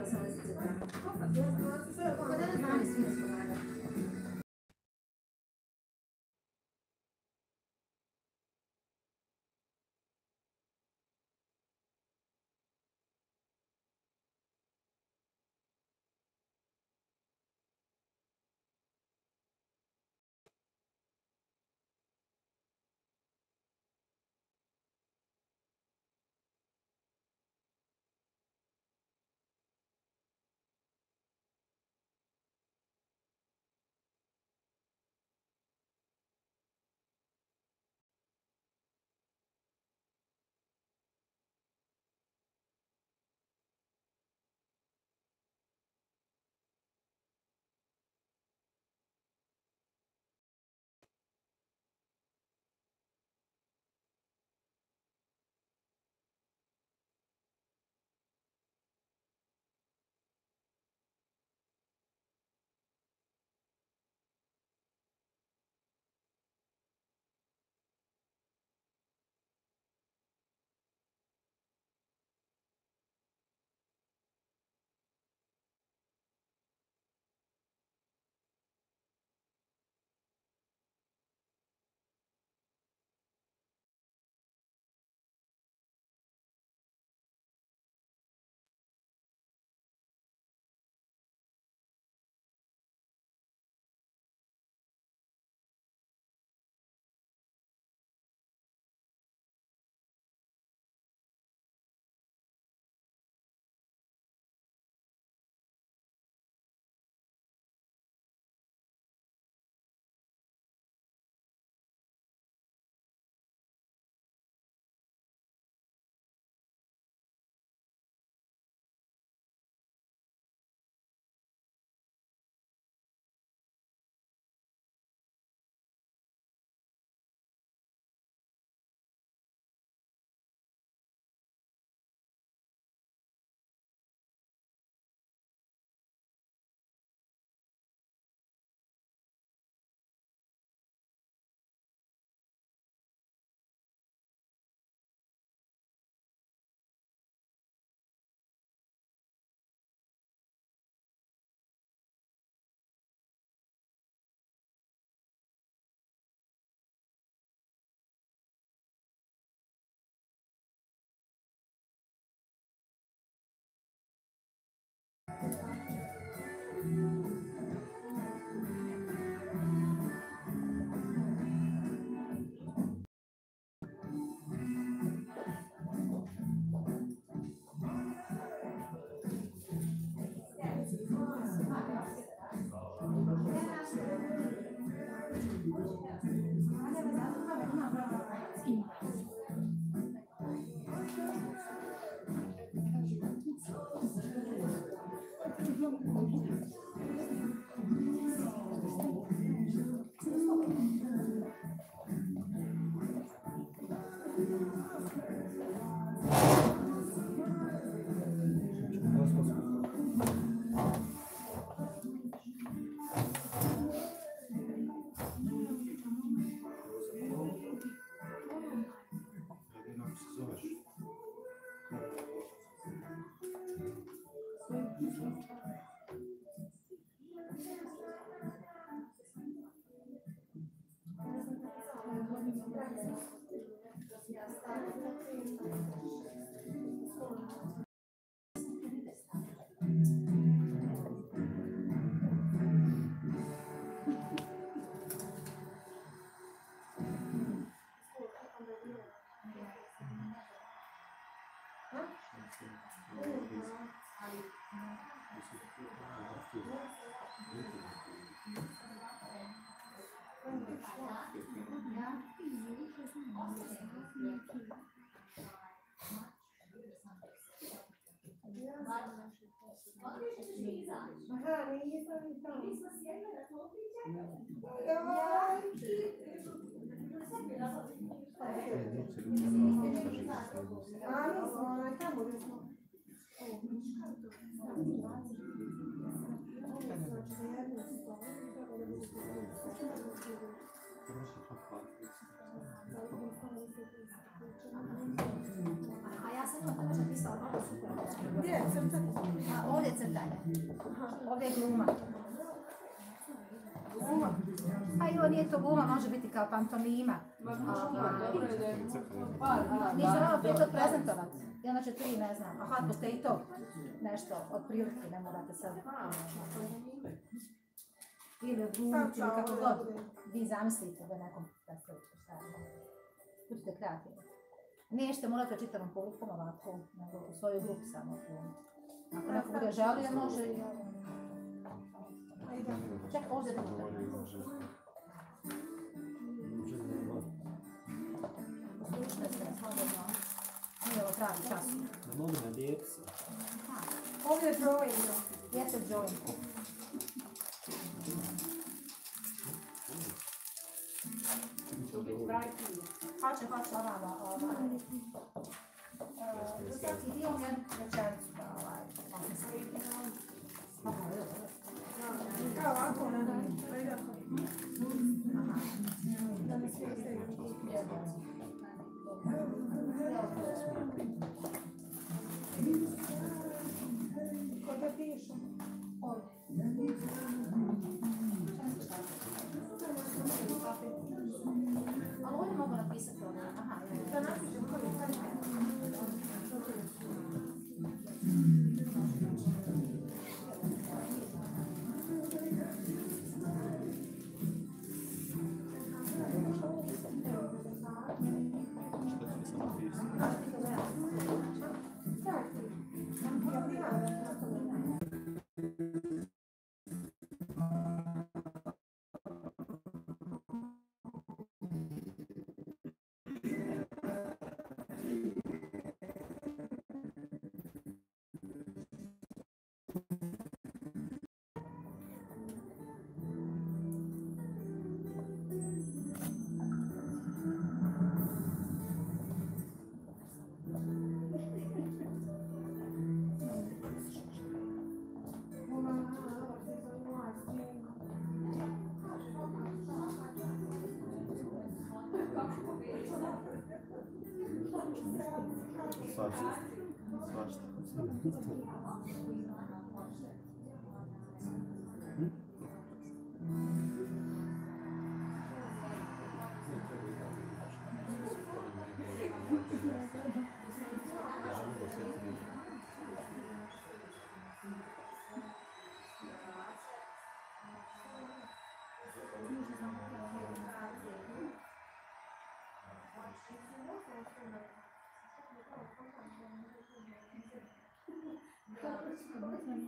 我在哪里 Ovdje je crtanje. Ovdje je gluma. A i ovo nije to gluma, može biti kao pantomima. Nisu ovo prije to prezentovat. I onda ćete vi, ne znam, aha, to i to nešto od prilike, ne morate sad. Ili odglumiti, ili kako god. Vi zamislite da nekom šta je. Budite kreativni. Nećete morati čitavom porukom ovako, nego u svoju grupu samo. Ako neko bude želio, može i Ček, ovdje da Slušajte se, slobodno. Nije ovo pravi čas. Ne mogu na djecu. Ovdje je drawing. Djeca join. Hoće, hoće ovamo, ovaj. Za svaki dio u jednu rečenicu da ovaj. Aha, evo, evo. A ovo je mogu napisati.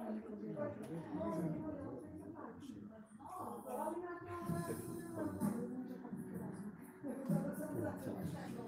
Thank you.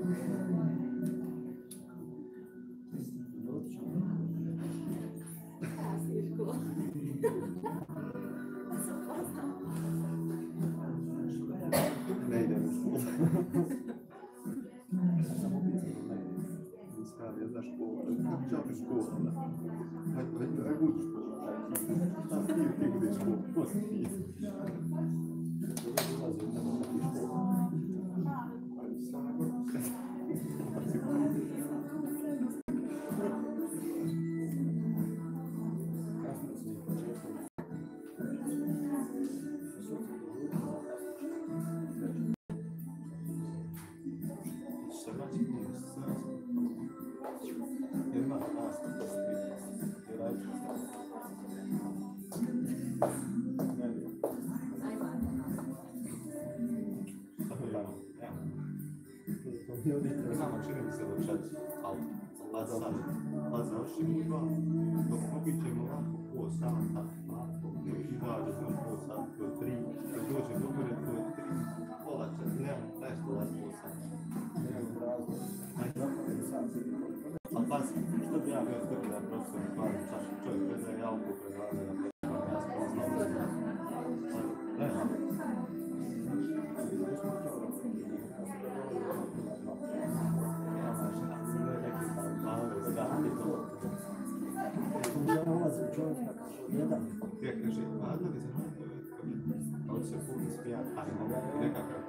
Господи. sam, pa mako, i vađe sam po to je tri, kad dođe do gore, to je tri, pola čas, nemam nešto da smo sad. Pa pa, što bi ja bio s tebi da profesor Ivan, čovjek predaje alkohol, predaje na Ja kaže, ladno bi se a on se puno spija, ali nekakav,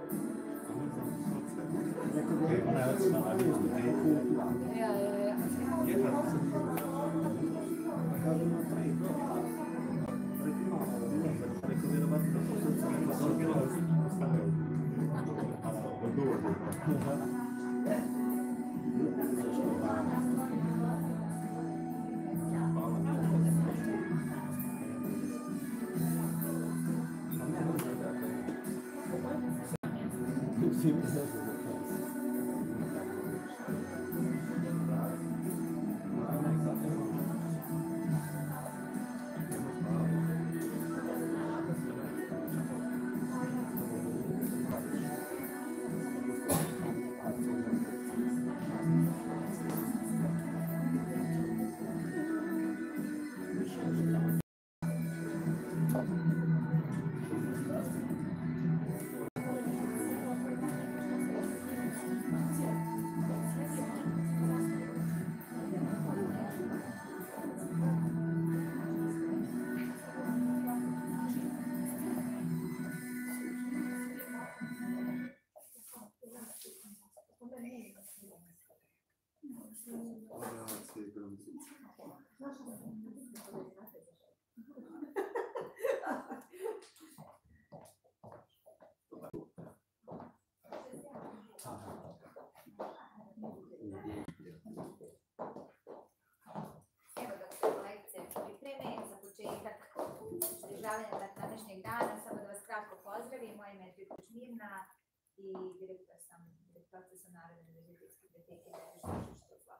a ne znam, srce. E, ona je održavanja da- današnjeg dana, samo da vas kratko pozdravim. Moje ime je Trikoć Mirna i direktor sam direktorca sa Narodne univerzitetske biblioteke Derviša Štuzla.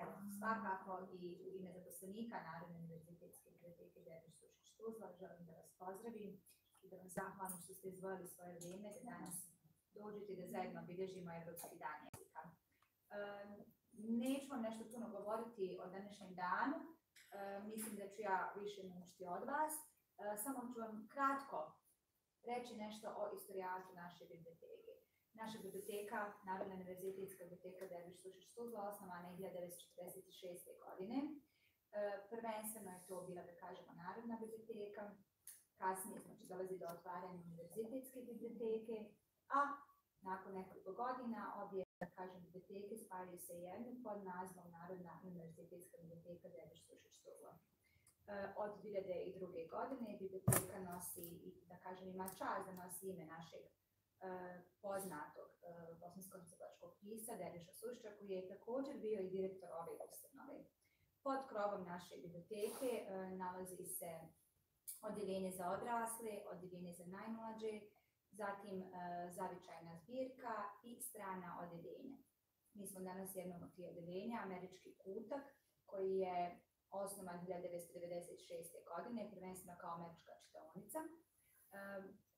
Evo, svakako i u ime zaposlenika Narodne univerzitetske biblioteke Derviša Štuzla želim da vas pozdravim i da vam zahvalim što ste izdvojili svoje vrijeme da danas dođete da zajedno obilježimo Evropski dan jezika. Um, neću vam nešto puno govoriti o današnjem danu, e, mislim da ću ja više naučiti od vas. E, samo ću vam kratko reći nešto o istorijatu naše biblioteke. Naša biblioteka, Narodna univerzitetska biblioteka Derviš Sušić Tuzla, osnovana je 1946. godine. E, prvenstveno je to bila, da kažemo, Narodna biblioteka, kasnije znači, dolazi do otvaranja univerzitetske biblioteke, a nakon nekoliko godina obje da kažem, biblioteke spajaju se jednu pod nazvom Narodna univerzitetska biblioteka Derviš Sušić Tuzla. E, Od 2002. godine biblioteka nosi, da kažem, ima čast da nosi ime našeg e, poznatog e, bosansko-hercegovačkog pisa Derviša Sušića, koji je također bio i direktor ove ustanove. Pod krovom naše biblioteke nalazi se odjeljenje za odrasle, odjeljenje za najmlađe, zatim e, zavičajna zbirka i strana odeljenja. Mi smo danas jednom od tih odeljenja, američki kutak, koji je osnovan 1996. godine, prvenstveno kao američka čitaonica. E,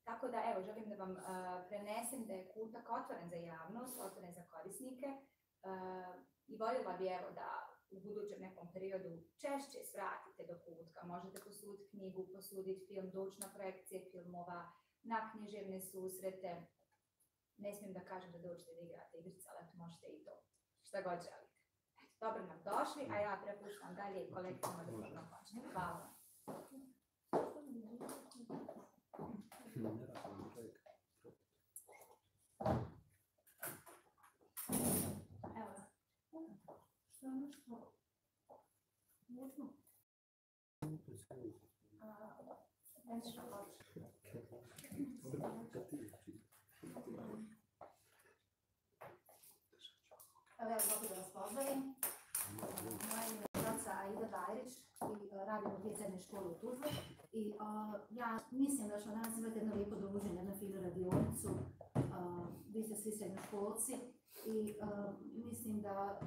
tako da, evo, želim da vam e, prenesem da je kutak otvoren za javnost, otvoren za korisnike i voljela bi, evo, da u budućem nekom periodu češće svratite do kutka. Možete posuditi knjigu, posuditi film, doći na projekcije filmova, na književne susrete. ne smijem da kažem da dođete da igrate igrice, ali eto možete i to, šta god želite. Dobro nam došli, a ja prepuštam dalje kolektivno da počne. Hvala. Evo, Što je ono što... Možemo? a, nešto hoću. Evo mogu da vas pozdravim. Moje ime je Daca Aida Bajrić i e, radim u srednje škole u Tuzli. I e, ja mislim da ćemo danas imati jedno lijepo druženje, jednu finu radionicu. E, vi ste svi srednjoškolci i mislim da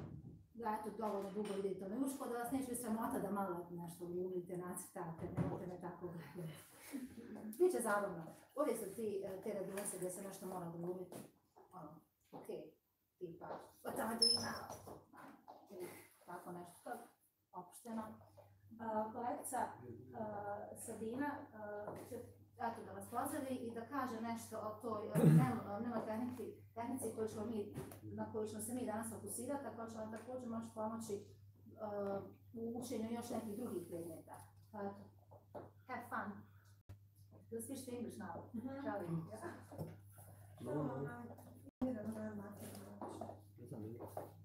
da eto dovoljno dugo idete u tome školu, da vas neće sramota da malo nešto glumite, nacrtate, nemojte me tako gledati. Biće zabavno. Uvijek su ti, te radionice gdje se nešto mora glumiti. Ono, okej tipa Otadina ili tako nešto, opušteno. Uh, kolegica uh, Sabina uh, će eto, da vas pozdravi i da kaže nešto o toj nemo- mnemotehnici tehnici koju ćemo mi, na koju ćemo se mi danas fokusirati, a koja će vam također može pomoći u učenju još nekih drugih predmeta. Pa eto, have fun. Do you speak English now? Shall we? 않는 것 같습니다.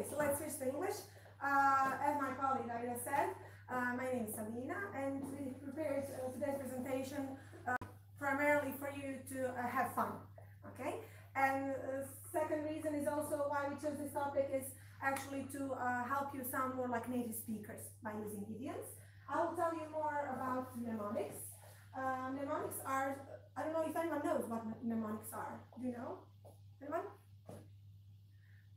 Okay, so let's switch to English. Uh, as my colleague Aida said, uh, my name is Sabina, and we prepared uh, today's presentation uh, primarily for you to uh, have fun. Okay, and second reason is also why we chose this topic is actually to help you sound more like native speakers by using idioms. I will tell you more about mnemonics. Mnemonics are, I don't know if anyone knows what mnemonics are. Do you know? Anyone?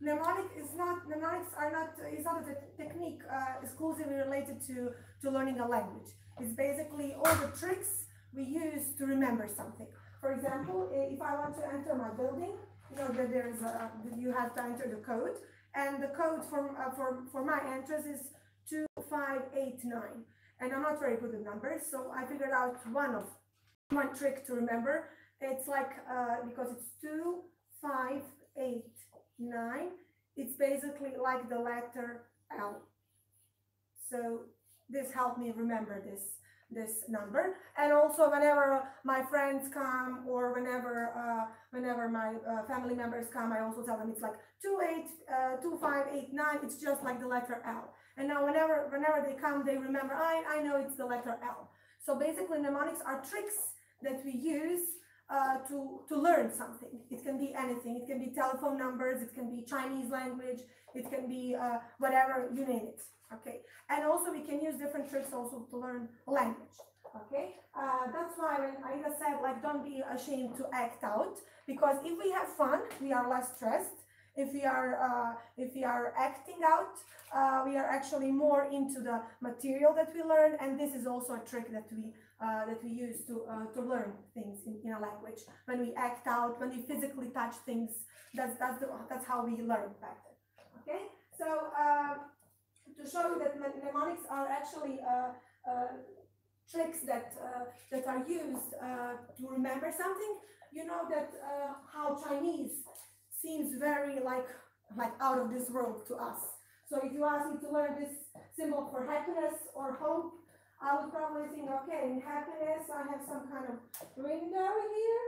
Mnemonic is not, mnemonics are not, is not a technique uh, exclusively related to, to learning a language. It's basically all the tricks we use to remember something. For example, if I want to enter my building, you know that there's a, you have to enter the code, and the code for, uh, for, for my entrance is 2589. And I'm not very good with numbers, so I figured out one of one trick to remember. It's like, uh, because it's two, five, eight, nine, it's basically like the letter L. So this helped me remember this this number. And also whenever my friends come or whenever uh, whenever my uh, family members come i also tell them it's like 28 uh, 2589 it's just like the letter l. And now whenever whenever they come they remember i i know it's the letter l. So basically mnemonics are tricks that we use uh, to to learn something. It can be anything. It can be telephone numbers. It can be Chinese language. It can be uh, whatever you name it. Okay, and also we can use different tricks also to learn language. Okay, uh, that's why when Aida said like don't be ashamed to act out because if we have fun, we are less stressed. If we are uh, if we are acting out, uh, we are actually more into the material that we learn, and this is also a trick that we uh, that we use to uh, to learn things in, in a language. When we act out, when we physically touch things, that's that's the, that's how we learn then. Okay, so uh, to show you that mnemonics are actually uh, uh, tricks that that are used to remember something. You know that how Chinese seems very like like out of this world to us. So if you ask me to learn this symbol for happiness or hope, I would probably think, okay, in happiness, I have some kind of window here.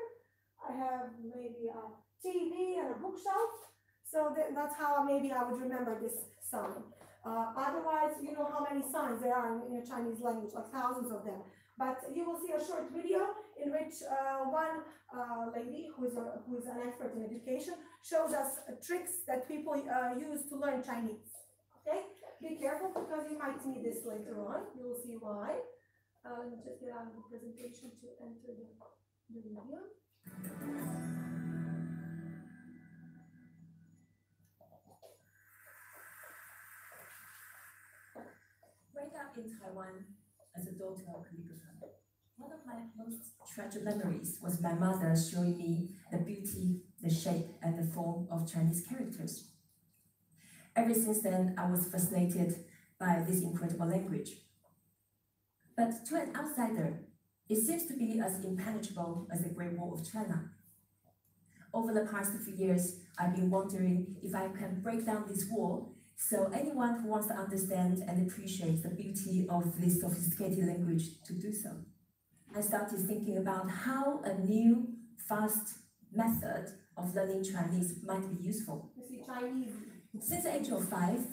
I have maybe a TV and a bookshelf. So that, that's how maybe I would remember this sign. Uh, otherwise, you know how many signs there are in, in a Chinese language, like thousands of them. But you will see a short video in which uh, one uh, lady who is, a, who is an expert in education shows us tricks that people uh, use to learn Chinese. Okay, be careful because you might need this later on. You will see why. Uh, just of the presentation to enter the, the video. Growing up in Taiwan as a daughter of calligrapher, one of my most treasured memories was my mother showing me the beauty, the shape, and the form of Chinese characters. Ever since then, I was fascinated by this incredible language. But to an outsider, it seems to be as impenetrable as the Great Wall of China. Over the past few years, I've been wondering if I can break down this wall so anyone who wants to understand and appreciate the beauty of this sophisticated language to do so. I started thinking about how a new, fast method of learning Chinese might be useful. Chinese. Since the age of five,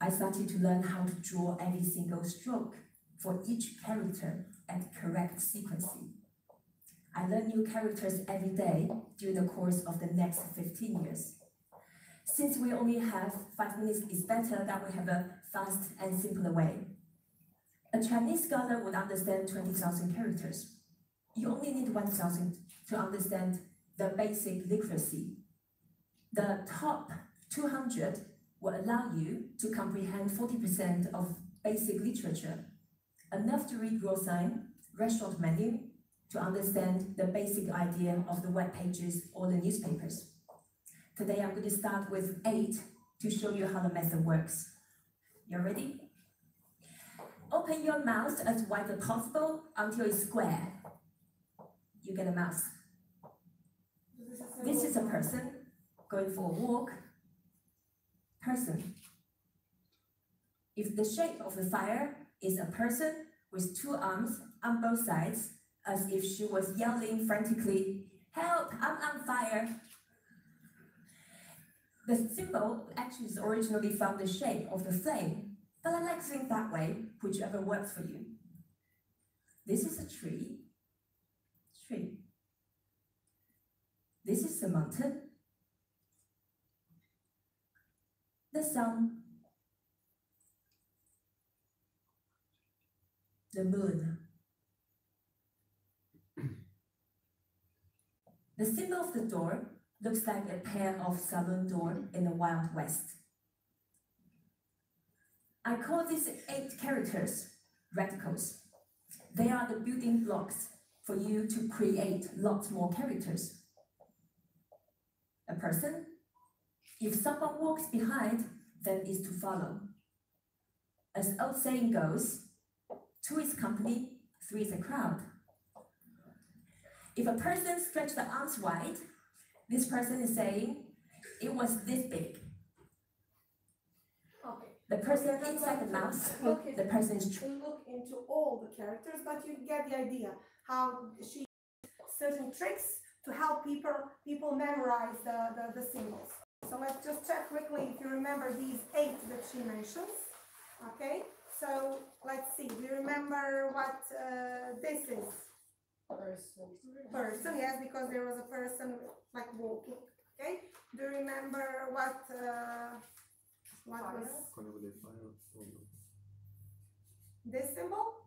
I started to learn how to draw every single stroke for each character at correct sequencing. I learn new characters every day during the course of the next 15 years. Since we only have five minutes, it's better that we have a fast and simpler way. A Chinese scholar would understand 20,000 characters. You only need 1,000 to understand the basic literacy. The top 200 will allow you to comprehend 40% of basic literature, enough to read road sign, restaurant menu, to understand the basic idea of the web pages or the newspapers. Today I'm going to start with eight to show you how the method works. You ready? Open your mouth as wide as possible until it's square. You get a mouse. This is a person going for a walk. Person. If the shape of the fire is a person with two arms on both sides, as if she was yelling frantically, Help, I'm on fire. The symbol actually is originally from the shape of the flame, but I like to think that way, whichever works for you. This is a tree. Tree. This is a mountain. The sun. The moon. The symbol of the door looks like a pair of saloon door in the Wild West. I call these eight characters radicals. They are the building blocks for you to create lots more characters. A person, if someone walks behind, then is to follow. As old saying goes, two is company, three is a crowd. If a person stretches the arms wide, this person is saying it was this big. Okay. The person inside the mouse, Look at the person is tr- to look into all the characters, but you get the idea how she certain tricks to help people people memorize the, the, the symbols. So let's just check quickly if you remember these eight that she mentions. Okay, so let's see. Do you remember what uh, this is. Person, Person, yes, because there was a person like walking. Okay, do you remember what uh, what was Quando eu falei fire, this symbol?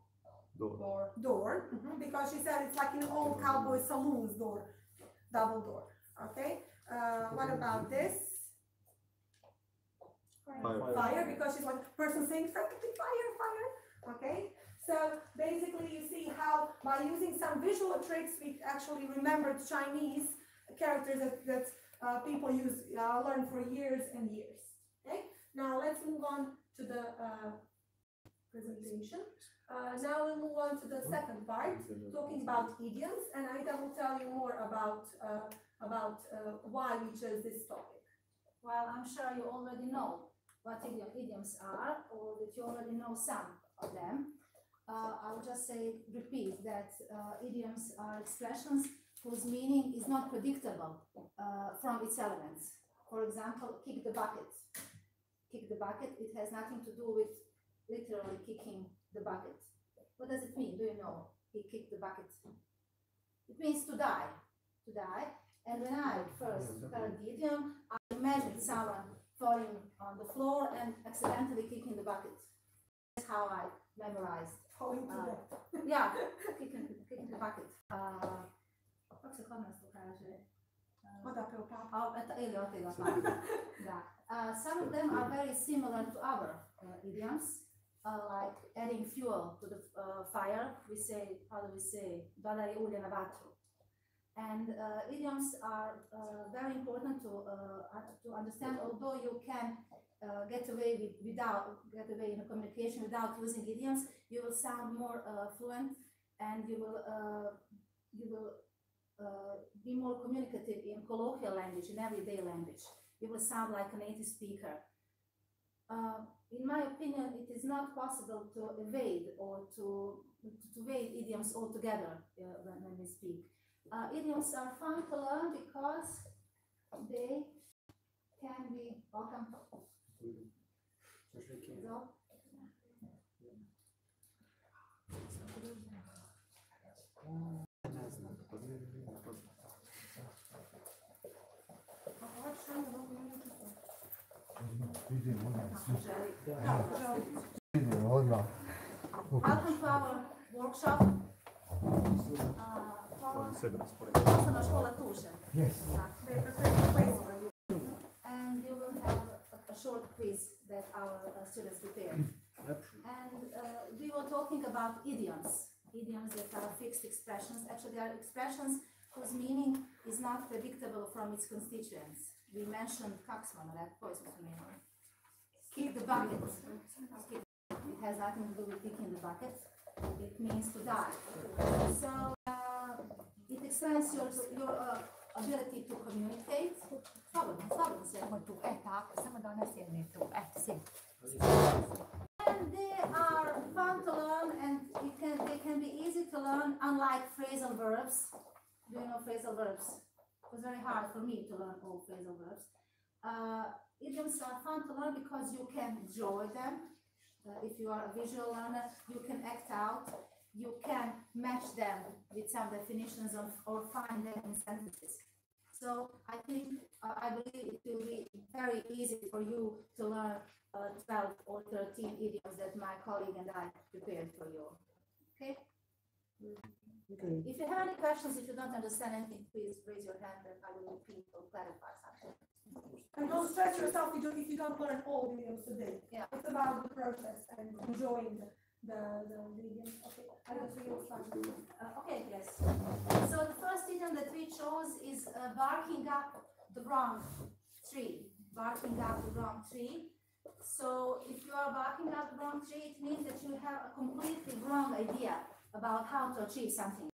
door. door mhm, because she said it's like in old cowboy saloons door, double door. Okay. Uh, what about this? Fire. Fire because she's like person saying frantically fire, fire. Okay. So basically, you see how by using some visual tricks, we actually remembered Chinese characters that, that uh, people use uh, learn for years and years. Okay. Now let's move on to the uh, presentation. Uh, now we'll move on to the second part, talking about idioms, and Aida will tell you more about uh, about uh, why we chose this topic. Well, I'm sure you already know what idiom, idioms are, or that you already know some of them. Uh, I will just say, repeat that uh, idioms are expressions whose meaning is not predictable uh, from its elements. For example, kick the bucket. Kick the bucket, it has nothing to do with literally kicking the bucket. What does it mean? Do you know? He kicked the bucket. It means to die. To die. And when I first heard the idiom, I imagined someone falling on the floor and accidentally kicking the bucket. That's how I memorized. To Uh, that. Ja, kick in, the bucket. Uh, se kod nas to kaže? Uh, Odape u papu. a, eto, ili otiga Uh, some of them are very similar to our uh, idioms, uh, like adding fuel to the uh, fire. We say, how do we say, dodaj ulje na vatru. And uh, idioms are uh, very important to uh, to understand. Although you can uh, get away with, without get away in a communication without using idioms, you will sound more uh, fluent, and you will uh, you will be more communicative in colloquial language, in everyday language. You will sound like a native speaker. In my opinion, it is not possible to evade or to to evade idioms altogether when we speak. Uh, idioms are fun to learn because they can be welcome. So, Welcome to our workshop. Uh, for Osnovna škola Tuše. Yes. They prepare the place for you. And you will have a, a short quiz that our uh, students prepared. And uh, we were talking about idioms, idioms that are fixed expressions. Actually, they are expressions whose meaning is not predictable from its constituents. We mentioned kak smo that spomenuli. Kick the bucket. It has nothing to do with kicking the bucket. It means to die. So uh, it explains your, your uh, ability to communicate. Slobodno, slobodno se. Samo tu, e tako, samo da ona sjedne tu, e, sjedi. And they are fun to learn and it can, they can be easy to learn unlike phrasal verbs. Do you know phrasal verbs? It was very hard for me to learn all phrasal verbs. Uh, idioms are fun to learn because you can draw them. Uh, if you are a visual learner, you can act out. You can match them with some definitions of, or find them in sentences. So I think, uh, I believe it will be very easy for you to learn uh, 12 or 13 idioms that my colleague and I prepared for you. Okay? okay. If you have any questions, if you don't understand anything, please raise your hand and I will repeat or clarify something. And don't stress yourself if you, don't learn all idioms today. Yeah. It's about the process and enjoying the, the, the idioms. Okay, I will start. Uh, okay, yes. So the first idiom that we chose is uh, barking up the wrong tree. Barking up the wrong tree. So if you are barking up the wrong tree, it means that you have a completely wrong idea about how to achieve something.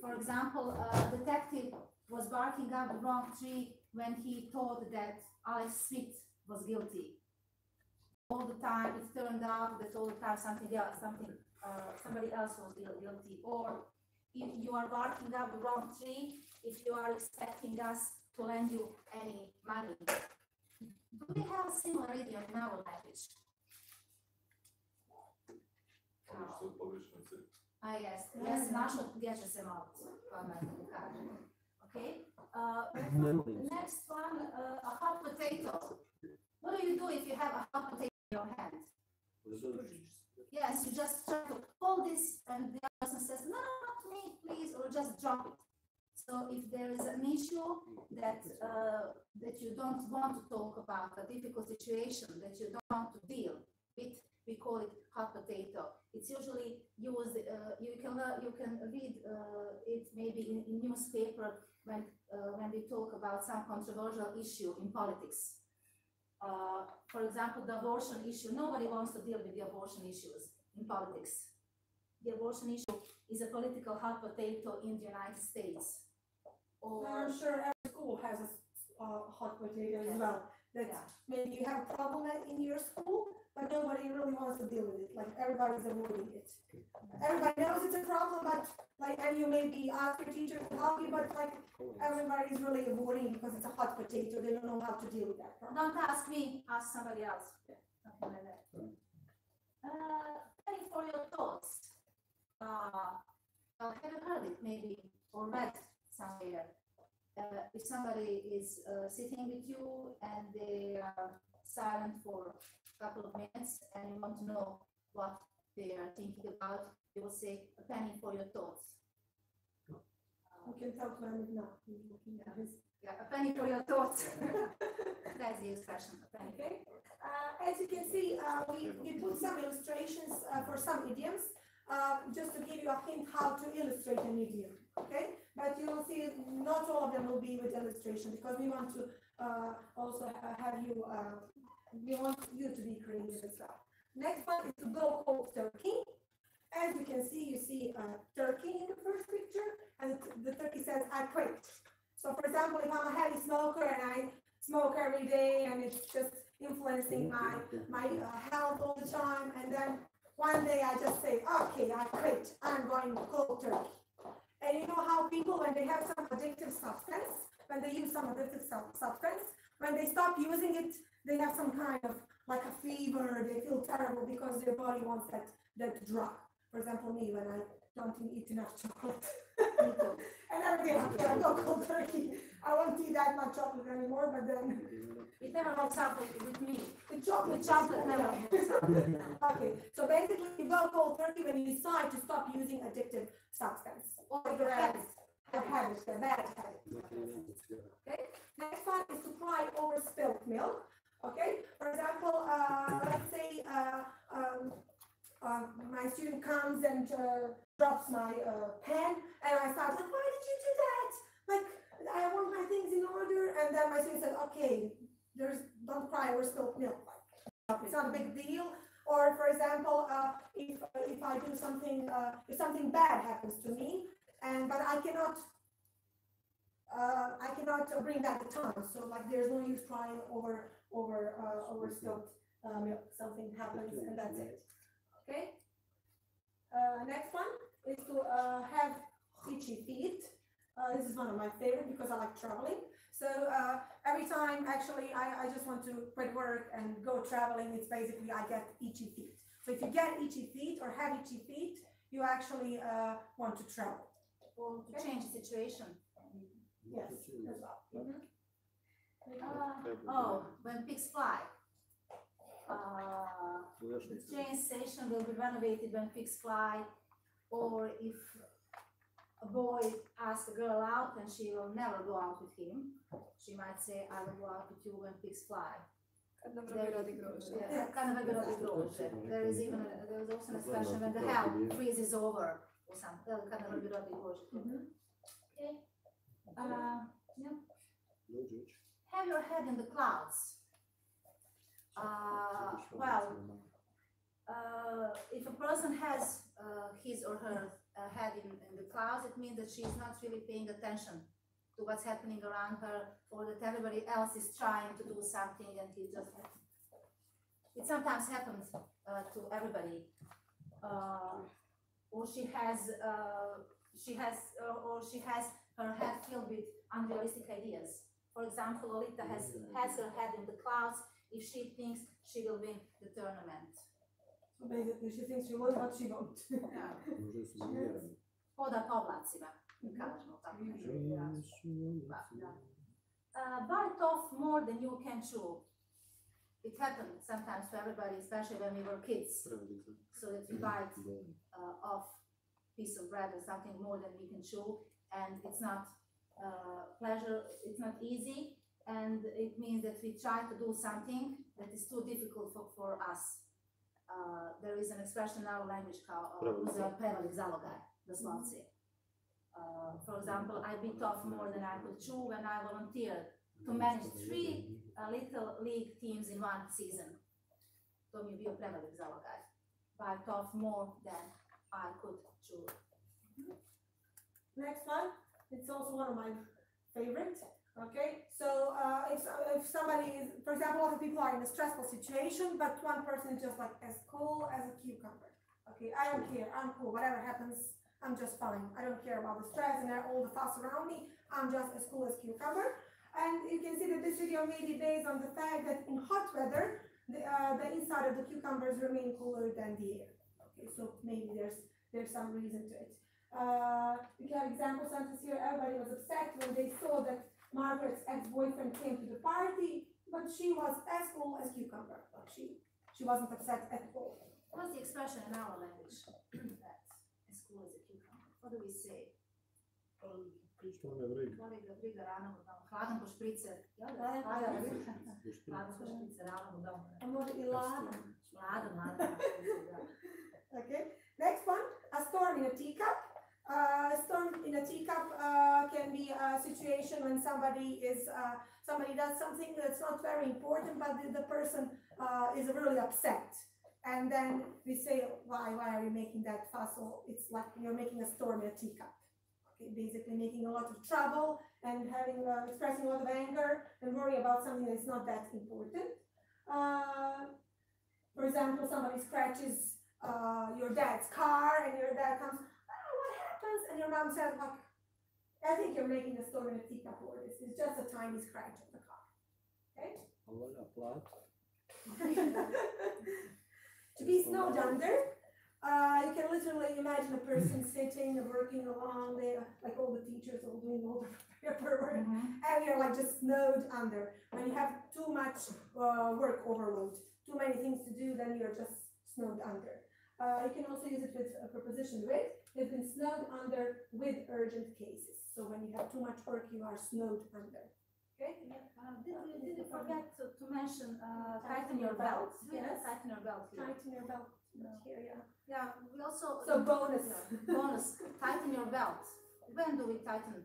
For example, a detective was barking up the wrong tree when he thought that Alex Smith was guilty. All the time, it turned out that all the time something else, something, uh, somebody else was guilty. Or if you are barking up the wrong tree, if you are expecting us to lend you any money. Do we have a similar idiom in our language? Ah, yes, ja sam našla gdje će se malo odmah da. Okay, uh, next one, uh, a hot potato. What do you do if you have a hot potato in your hand? Yes, you just try to hold this and the person says, no, not me, please, or just drop it. So if there is an issue that, uh, that you don't want to talk about, a difficult situation that you don't want to deal with, we call it hot potato. It's usually used, uh, you can, lear- you can read, uh, it maybe in, in newspaper when, uh, when we talk about some controversial issue in politics. Uh, for example, the abortion issue, nobody wants to deal with the abortion issues in politics. The abortion issue is a political hot potato in the United States. Or, I'm sure every school has a uh, hot potato as well. That Yeah. maybe you have a problem in your school, but nobody really wants to deal with it. Like everybody's avoiding it. Everybody knows it's a problem, but like, and you maybe ask your teacher to help you, but like everybody's really avoiding it because it's a hot potato. They don't know how to deal with that problem. don't ask me, ask somebody else. Something like that. Uh, thank you for your thoughts. Uh, have you heard it maybe or read somewhere? Uh, if somebody is uh, sitting with you and they are silent for couple of minutes and you want to know what they are thinking about, you will say a penny for your thoughts. You can tell Clement now. he's looking at his Yeah, a penny for your thoughts. That's the expression. Okay, uh, as you can see, uh, we, we put some illustrations, uh, for some idioms, uh, just to give you a hint how to illustrate an idiom, okay? But you will see, not all of them will be with illustration, because we want to, uh, also ha- have you, uh, we want you to be creative as well. Next one is to go cold turkey. As you can see, you see, uh, turkey in the first picture, and the turkey says, I quit. So for example, if I'm a heavy smoker and I smoke every day and it's just influencing my my uh, health all the time and then one day I just say okay I quit I'm going cold turkey and you know how people when they have some addictive substance when they use some addictive substance when they stop using it they have some kind of like a fever they feel terrible because their body wants that that drug. For example me when I don't eat enough chocolate. And every day okay, I go cold turkey. I won't eat that much chocolate anymore but then It never works out with, with me. the chocolate With chocolate never. Okay, so basically you go cold turkey when you decide to stop using addictive substance or your habits, your habits, the bad habits. Okay, next one is to cry over spilled milk. Okay, for example, uh, let's say, uh, um, uh, my student comes and, uh, drops my, uh, pen and I start like, why did you do that? Like, I want my things in order and then my student said, okay, there's, don't cry over spilled milk. It's not a big deal. Or for example, uh, if, if I do something, if something bad happens to me, and, but I cannot, uh, I cannot bring back the time, so like there's no use crying over, over, uh, over spilled, uh, milk, something happens and that's it. Okay? Uh, next one is to, uh, have itchy feet. Uh, this is one of my favorite because I like traveling. So, uh, every time, actually, I, I just want to quit work and go traveling, it's basically I get itchy feet. So if you get itchy feet or have itchy feet, you actually, uh, want to travel. Or to change the situation. Yes, as well. Mhm. Uh, oh, when pigs fly. Uh, the train station will be renovated when pigs fly. Or if a boy asks a girl out and she will never go out with him, she might say, I will go out with you when pigs fly. There- Yeah, kind of a bit of a grože. There is even, a- there is also an expression when the hell freezes over or something, kind of a bit of a grože. Mhm. Okay. Uh, yeah. Have your head in the clouds. Uh, well, uh, if a person has uh, his or her uh, head in, in the clouds, it means that she's not really paying attention to what's happening around her, or that everybody else is trying to do something and he just. It sometimes happens uh, to everybody. Uh, or she has, uh, she has, or she has her head filled with unrealistic ideas. For example, Lolita has, has her head in the clouds if she thinks she will win the tournament. So basically, she thinks she will, but she won't. Hoda po oblacima, kažemo tako. Da, da. Uh, bite off more than you can chew. It happened sometimes to everybody, especially when we were kids, so that we bite uh, off piece of bread or something more than we can chew, and it's not pleasure, it's not easy, and it means that we try to do something that is too difficult for, for us. Uh, there is an expression in our language called uh, prevelik zalogaj, doslovce. Uh, for example, I bit off more than I could chew when I volunteered to manage three uh, little league teams in one season. To mi je bio prevelik zalogaj. Bite off more than I could chew. Next one, it's also one of my favorites. Okay, so uh, if, if somebody is, for example, a lot of people are in a stressful situation, but one person is just like as cool as a cucumber. Okay, I don't care, I'm cool, whatever happens, I'm just fine. I don't care about the stress and all the fuss around me, I'm just as cool as cucumber. And you can see that this video may be based on the fact that in hot weather, the, uh, the inside of the cucumbers remain cooler than the air. Okay, so maybe there's there's some reason to it. Uh, we can have example sentence here. Everybody was upset when they saw that Margaret's ex-boyfriend came to the party, but she was as cool as cucumber. Like she, she wasn't upset at all. What's the expression in our language that as cool as a cucumber? What do we say? Što me briga? Boli ga briga rano u domu. Hladan ko špricer. Hladan ko Hladan špricer. Hladan ko špricer rano u domu. A može i lada. Hladan, hladan. Okay. Next one, a storm in a teacup. Storm in a teacup uh, can be a situation when somebody is uh, somebody does something that's not very important, but the, the person uh, is really upset. And then we say, why, why are you making that fuss? Or it's like you're making a storm in a teacup. Okay, basically making a lot of trouble and having uh, expressing a lot of anger and worry about something that's not that important. Uh, for example, somebody scratches your dad's car and your dad comes? And your mom says, like, I think you're making a storm in a teacup or this is just a tiny scratch on the car. Okay? A volja plat. to be snowed under, uh, you can literally imagine a person sitting and working along there, like all the teachers all doing all the paperwork, and you're like just snowed under. When you have too much uh, work overload, too many things to do, then you're just snowed under. Uh, you can also use it with a preposition with. You've been snowed under with urgent cases. So when you have too much work, you are snowed under. Okay? Uh, did you, did you forget to, to mention, uh, tighten your belt? Yeah, Yes. tighten your belt here. Tighten your belt here, yeah. Yeah, we also. So bonus. Yeah, Bonus, tighten your belt. When do we tighten,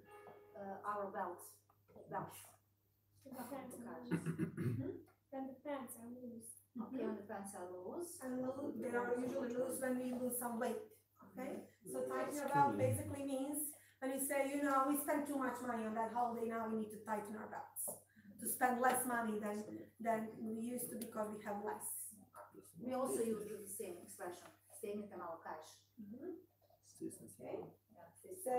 uh, our belt? Belt. When the pants are loose. Okay, when the pants are loose. And loo- they are usually loose when we lose some weight, okay? So tighten your belt basically means when you say, you know, we spent too much money on that holiday, now we need to tighten our belts. To spend less money than, than we used to because we have less. We also use the same expression, stegnite malo kaiš. Stisni se. Okay. So,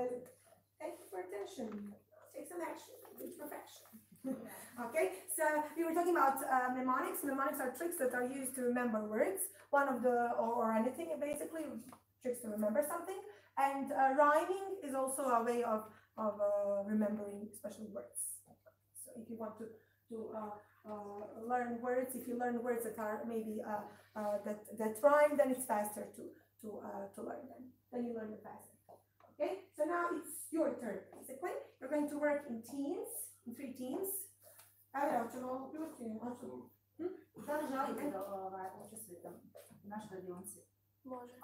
thank you for attention. Take some action, reach perfection. Okay, so we were talking about uh, mnemonics. Mnemonics are tricks that are used to remember words, one of the, or, or anything basically, tricks to remember something. And uh, rhyming is also a way of, of uh, remembering, especially words. So if you want to, to uh, uh, learn words, if you learn words that are maybe uh, uh, that, that rhyme, then it's faster to, to, uh, to learn them. Then you learn them faster. Okay, so now it's your turn, basically. You're going to work in teams, in three teams. Evo, A.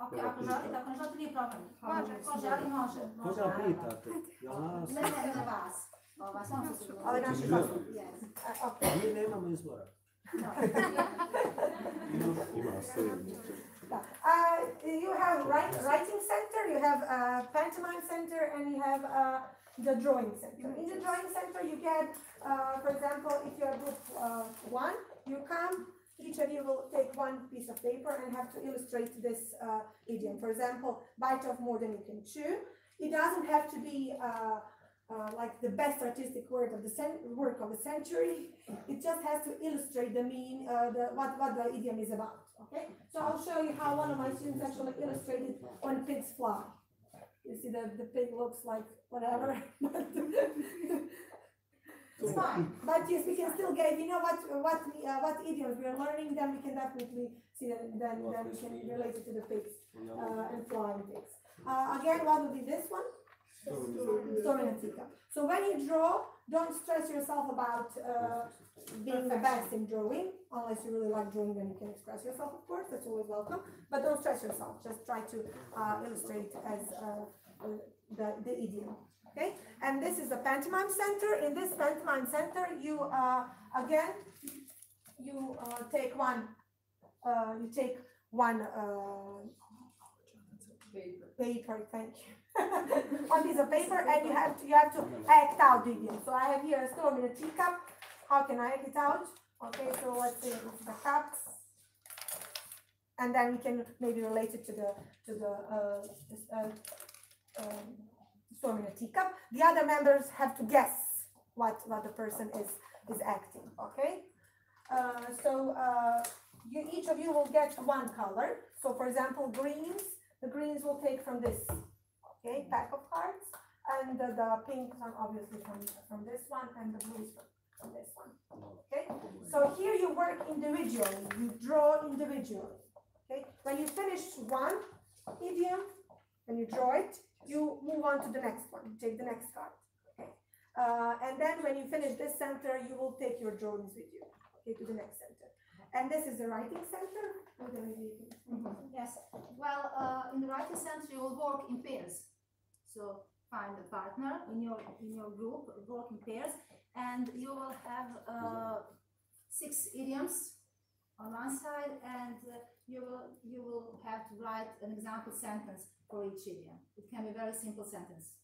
Da. Uh, you have write, writing center, you have uh, pantomime center, and you have uh, the drawing center. In the drawing center, you get, uh, for example, if you're group uh, one, you come, each of you will take one piece of paper and have to illustrate this uh, idiom. For example, bite off more than you can chew. It doesn't have to be uh, uh, like the best artistic word of the work of the century. It just has to illustrate the mean, uh, the, what, what the idiom is about. Okay, so I'll show you how one of my students actually illustrated when pigs fly. You see the, the pig looks like whatever. it's fine, but yes, we can still get, you know what, what, uh, what idioms we are learning, then we can definitely see that, then, then we can relate it to the pigs, uh, and flying pigs. Uh, again, what would be this one? Storm in. So when you draw, don't stress yourself about, uh, being the best in drawing, unless you really like drawing, then you can express yourself, of course, that's always welcome. But don't stress yourself, just try to uh, illustrate as uh, uh, the, the idiom. Okay, and this is the pantomime center. In this pantomime center, you uh, again, you uh, take one, uh, you take one uh, paper. Thank you. one piece of paper, and you have to you have to act out the idiom. So I have here a storm in a teacup. How can I act it out? Okay, so let's say it's the cup. And then we can maybe relate it to the to the uh, uh, um, storm in a teacup. The other members have to guess what what the person is is acting. Okay, uh, so uh, you each of you will get one color. So for example, greens. The greens will take from this okay pack of cards, and the, the pinks are obviously from from this one, and the blues from, from this one. Okay, so here you work individually. You draw individually. Okay, when you finish one idiom, when you draw it, you move on to the next one, take the next card. Okay, uh, and then when you finish this center, you will take your drawings with you, okay, to the next center. And this is the writing center. You doing? Yes, well, uh, in the writing center, you will work in pairs. So find a partner in your, in your group, work in pairs, and you will have, uh, six idioms on one side, and uh, you will, you will have to write an example sentence for each idiom. It can be a very simple sentence.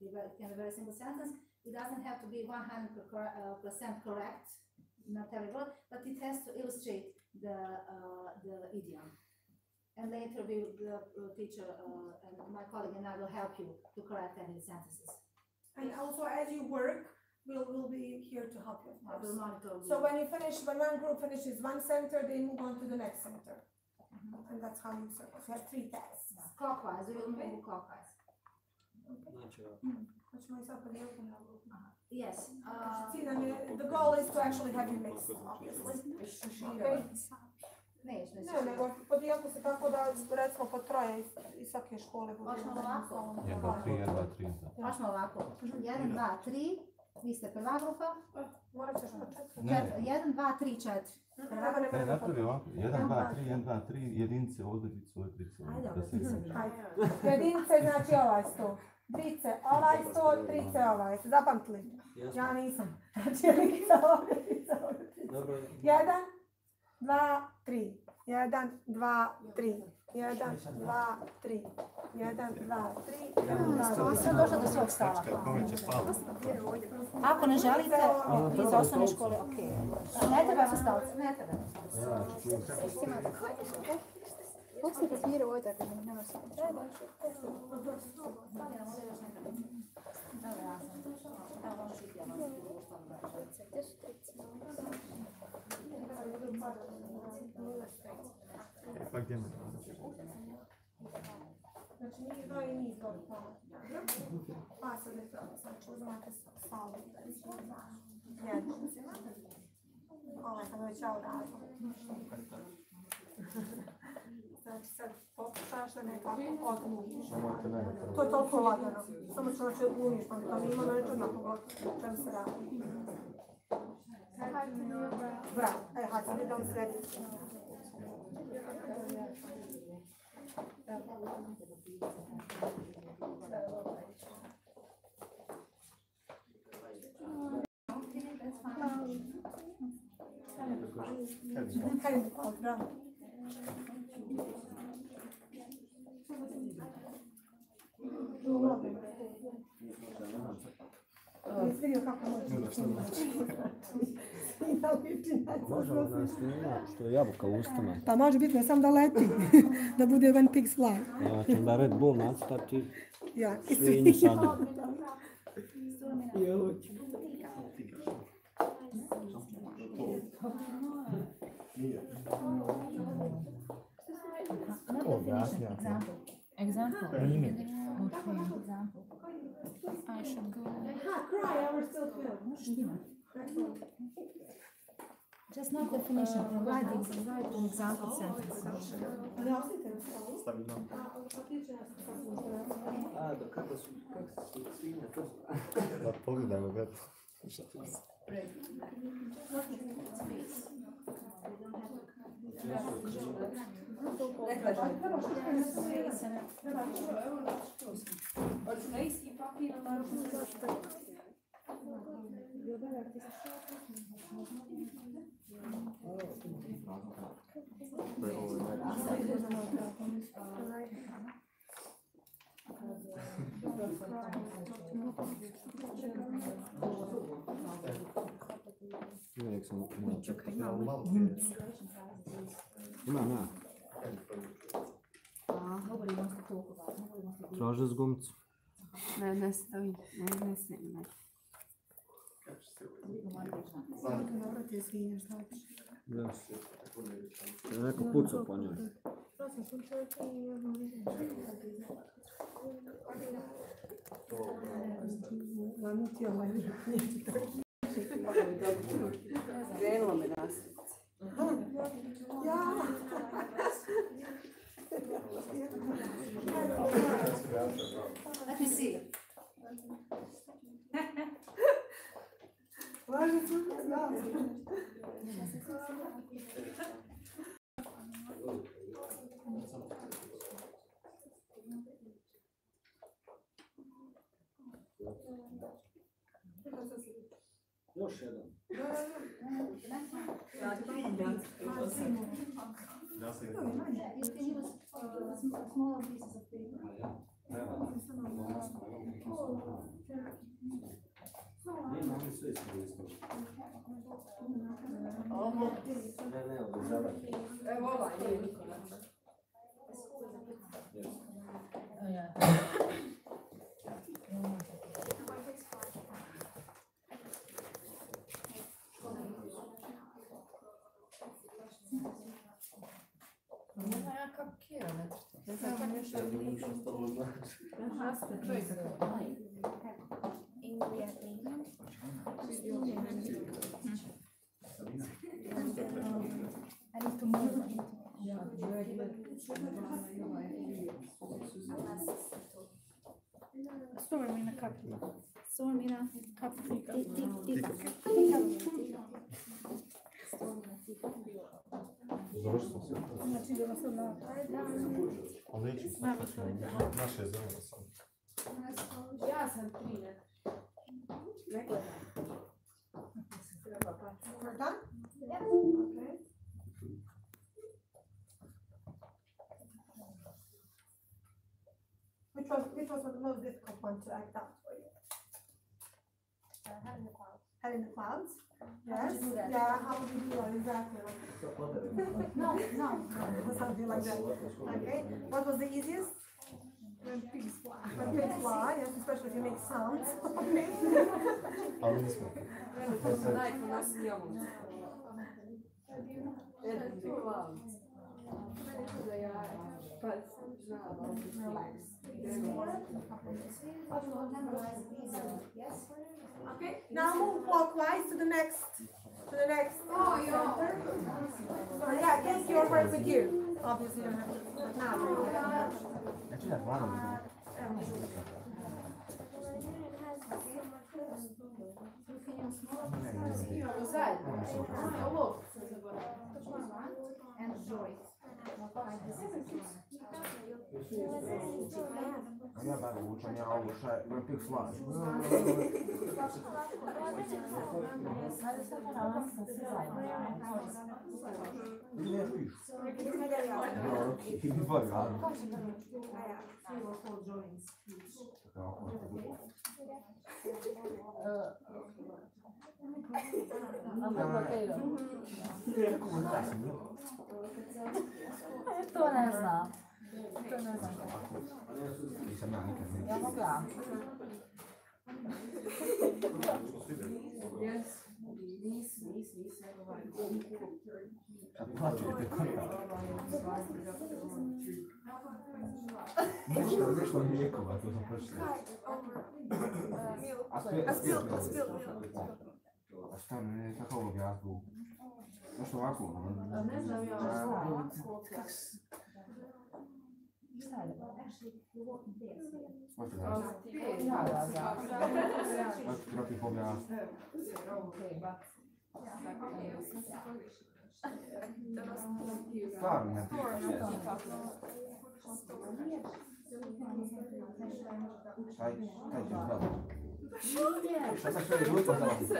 It can be a very simple sentence. It doesn't have to be one hundred uh, percent correct, not every word, but it has to illustrate the, uh, the idiom. And later we, the teacher, uh, and my colleague and I will help you to correct any sentences. And also as you work, we'll, we'll be here to help you. of I course. will monitor. So when you finish, when one group finishes one center, they move on to the next center. And that's how you circle. So you have three tasks. Clockwise, we will move clockwise. Znači, Hoćemo i sad podijeliti na Yes, uh, je, the goal is to actually have you mix, obviously. Okay? neš, neš. Ne, nego podijeliti se tako da recimo po troje iz, iz svake škole budu. Možemo ovako? 1, 2, 3, 1, 2, 3, da. Možemo ovako. Jedan, dva, tri. Vi ste prva grupa. Morat ćeš početi. Čet- Jedan, dva, tri, četiri. Ne napravi ovako. 1, 2, 3, 1, 2, 3, jedinice ovdje, dice ovdje, trice ovdje. Da se Ajde. Jedinice znači ovaj sto. Trice ovaj sto, trice ovaj sto. Zapamtili? Ja nisam. Znači jedinica ovdje, trice ovdje. trice. Dobro, Jedan, dva, tri. Jedan, dva, tri. Jedan, dva, tri. Jedan, dva, tri. Do svog. Ako ne želite iz osnovne škole, ok. Ne treba vam stavci, ne treba vam stavci. Pa gdje? той нізор Пасове pa znači, sad ću uzmati salvu pericu. Jednu uzimate. Sam već ja uradila. Znači sad pokušaš da nekako odlumiš. To je toliko lagano. Samo ću znači odlumiš, pa mi to ima to na pogotovo čem se radi. Bravo, e, hajde sad idem Caiu. Thank you. Vidio kako može? nas snima što je jabuka u ustima. Pa može biti, ne sam da leti, da bude jedan pig's fly. Znači onda Red Bull nacrta ti Ja, svinju sadi. Example. Example. Primjer. Okay. Example. I should go. Ha, cry, I was still film. Just not definition, provide, provide an example sentence. Ne osjetite Stavi dom. A, da kako su, kako su svinje, to su... Da pogledajmo ga. Uvijek sam imao Ima, ima. Traže s gumicu. Ne, ne stavi, ne, ne snijem. Morate svinje, šta как же Да. Она капуца, понятно. Grönlannin asti. Jaa. Let me see. Još jedan. Ja sam You can I need to move into. Suvremena kapljica. Suvremena kapljica. Tik, tik, Znači, da sam na... Naše je zeleno sam. Ja sam 13. We're done? Yes. Okay. Which was, which was the most difficult one to act out for you? Head in the clouds. Head in the clouds? Yes, do yeah, how would you do that exactly? No, no, something like that. Okay, what was the easiest? When pigs fly. When pigs fly, yes, especially if you make sounds. Ali nismo. Okay, now move clockwise to the next, to the next. Oh, yeah. So yeah, take your work with you. Obviously, you don't have to. Now, And joy. A ja tako učam, ja ovo šta je, na tih slaž. Ne pišu. No, ti bi dva grada. Kako? To ne znam. To ne znam. Nisam ja nikad ne. Ja mogla. A plaćete konta. Nešto, nešto od lijekova, to sam pročitao. A spil, a spil, a spil. A šta ne, kako ovo objasnu?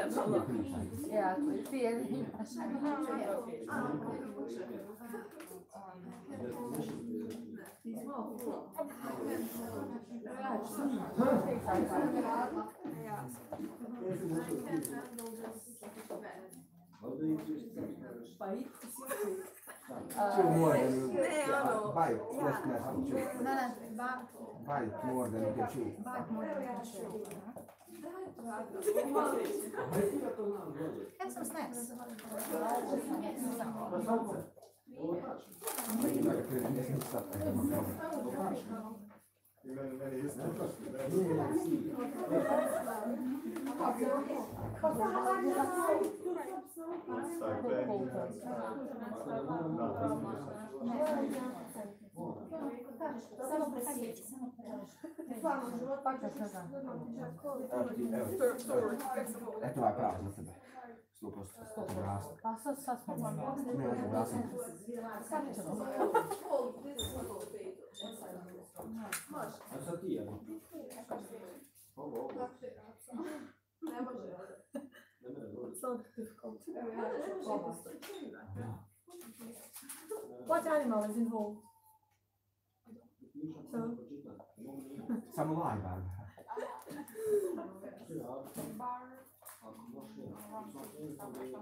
Nešto ovako? Ne znam ja Šta je? Možete da Ja, da, da. Možete protiv objasnu. Stvarno ne Kaj, kaj ćeš da? Šta sad sve je glupo da vam pričaj? Ja, ti je imaš. Two more than you. Bite, yes, yes, two. Ne, ne, ba, Bite more than you can chew. bak mora biti Have some snacks. Dakle, nisam sad tako. I mene, mene isto. Samo presjeći, samo E, to je pravo za sebe. 100%. Pa sad, sad smo vam Ne, ja sam ćemo. A sad ti jedan. Ovo, ovo. Ne može, dobro. What animal is involved? Samo live, ali.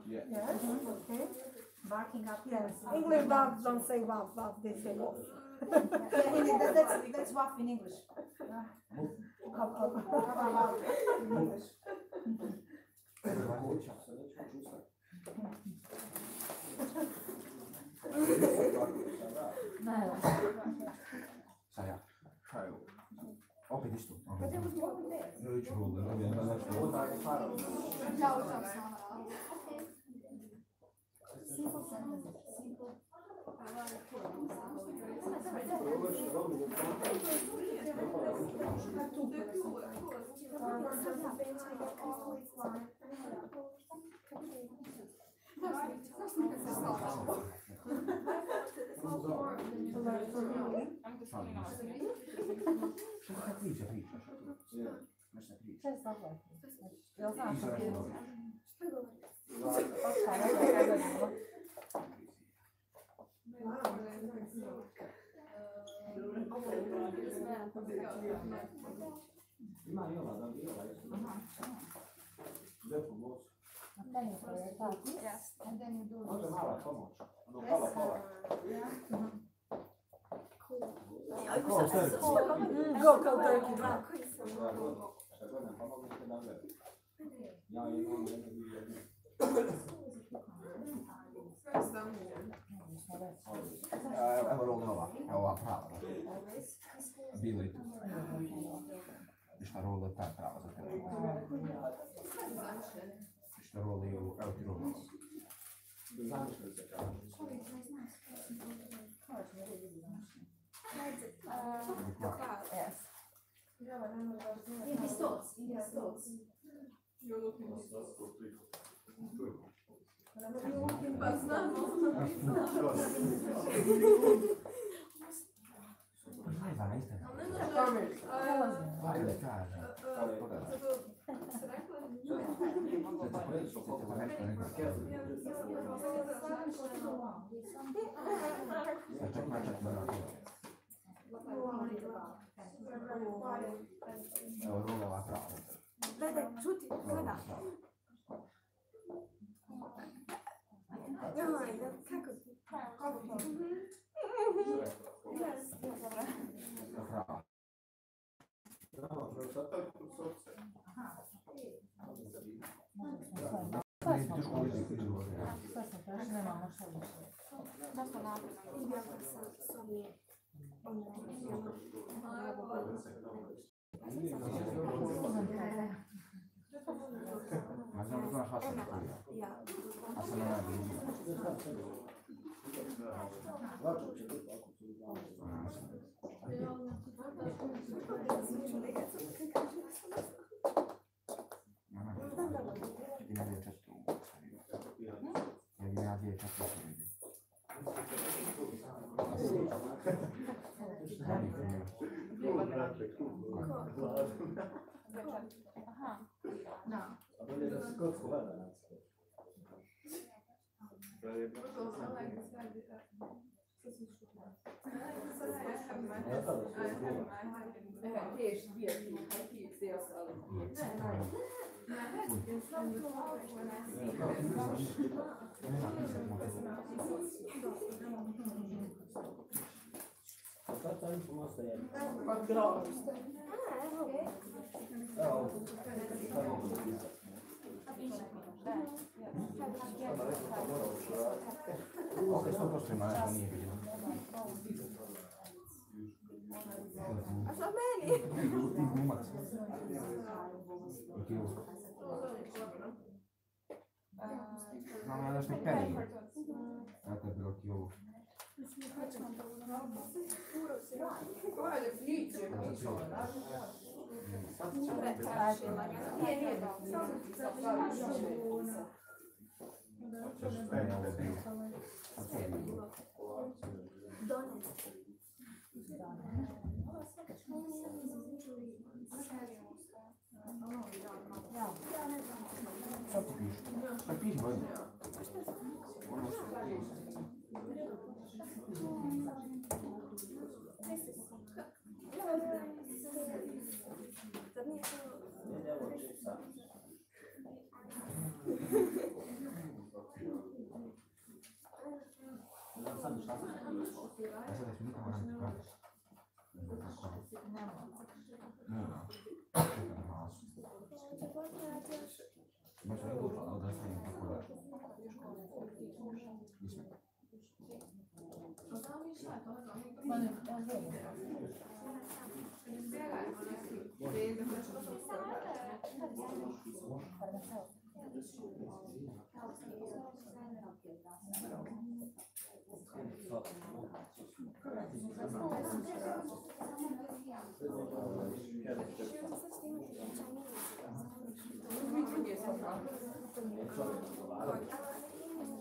Je. Yes, okay. Barking up. Yes, English dogs don't say wow, wow, they say wolf. Yeah, in- that- that's, that's rough in English. Up, up, up, up, up, in English. Ne, Sad ja. Šta je ovo? Opet isto. Neću ovo, da ne simple Yeah, you know, maybe you First, I'm here. Nova, evo ova prava. Bilo i tu. I šta roll je ta prava za tebe? I šta roll je ovo, evo ti roll nova. Zamišljaj se kao. Yes. In his thoughts, in his thoughts. Ne znam, Ormai va, Instagram. Va Ma znam da znaš šta sam radio. A sam na radu. Ti ne vije često u Jer ja vije često u vidi. Aha. A bolje da se kocku gleda. Ja tada su izgledali. A sad ta informacija je. Evo, sad mogu napisati. Opet sto posto ima nešto nije bilo. A što meni? Ti glumac. I ti ovo. Znam ja nešto peri. Koja je fliče, Nije, nije, Šta ti piše? Šta što Mas vai Baš je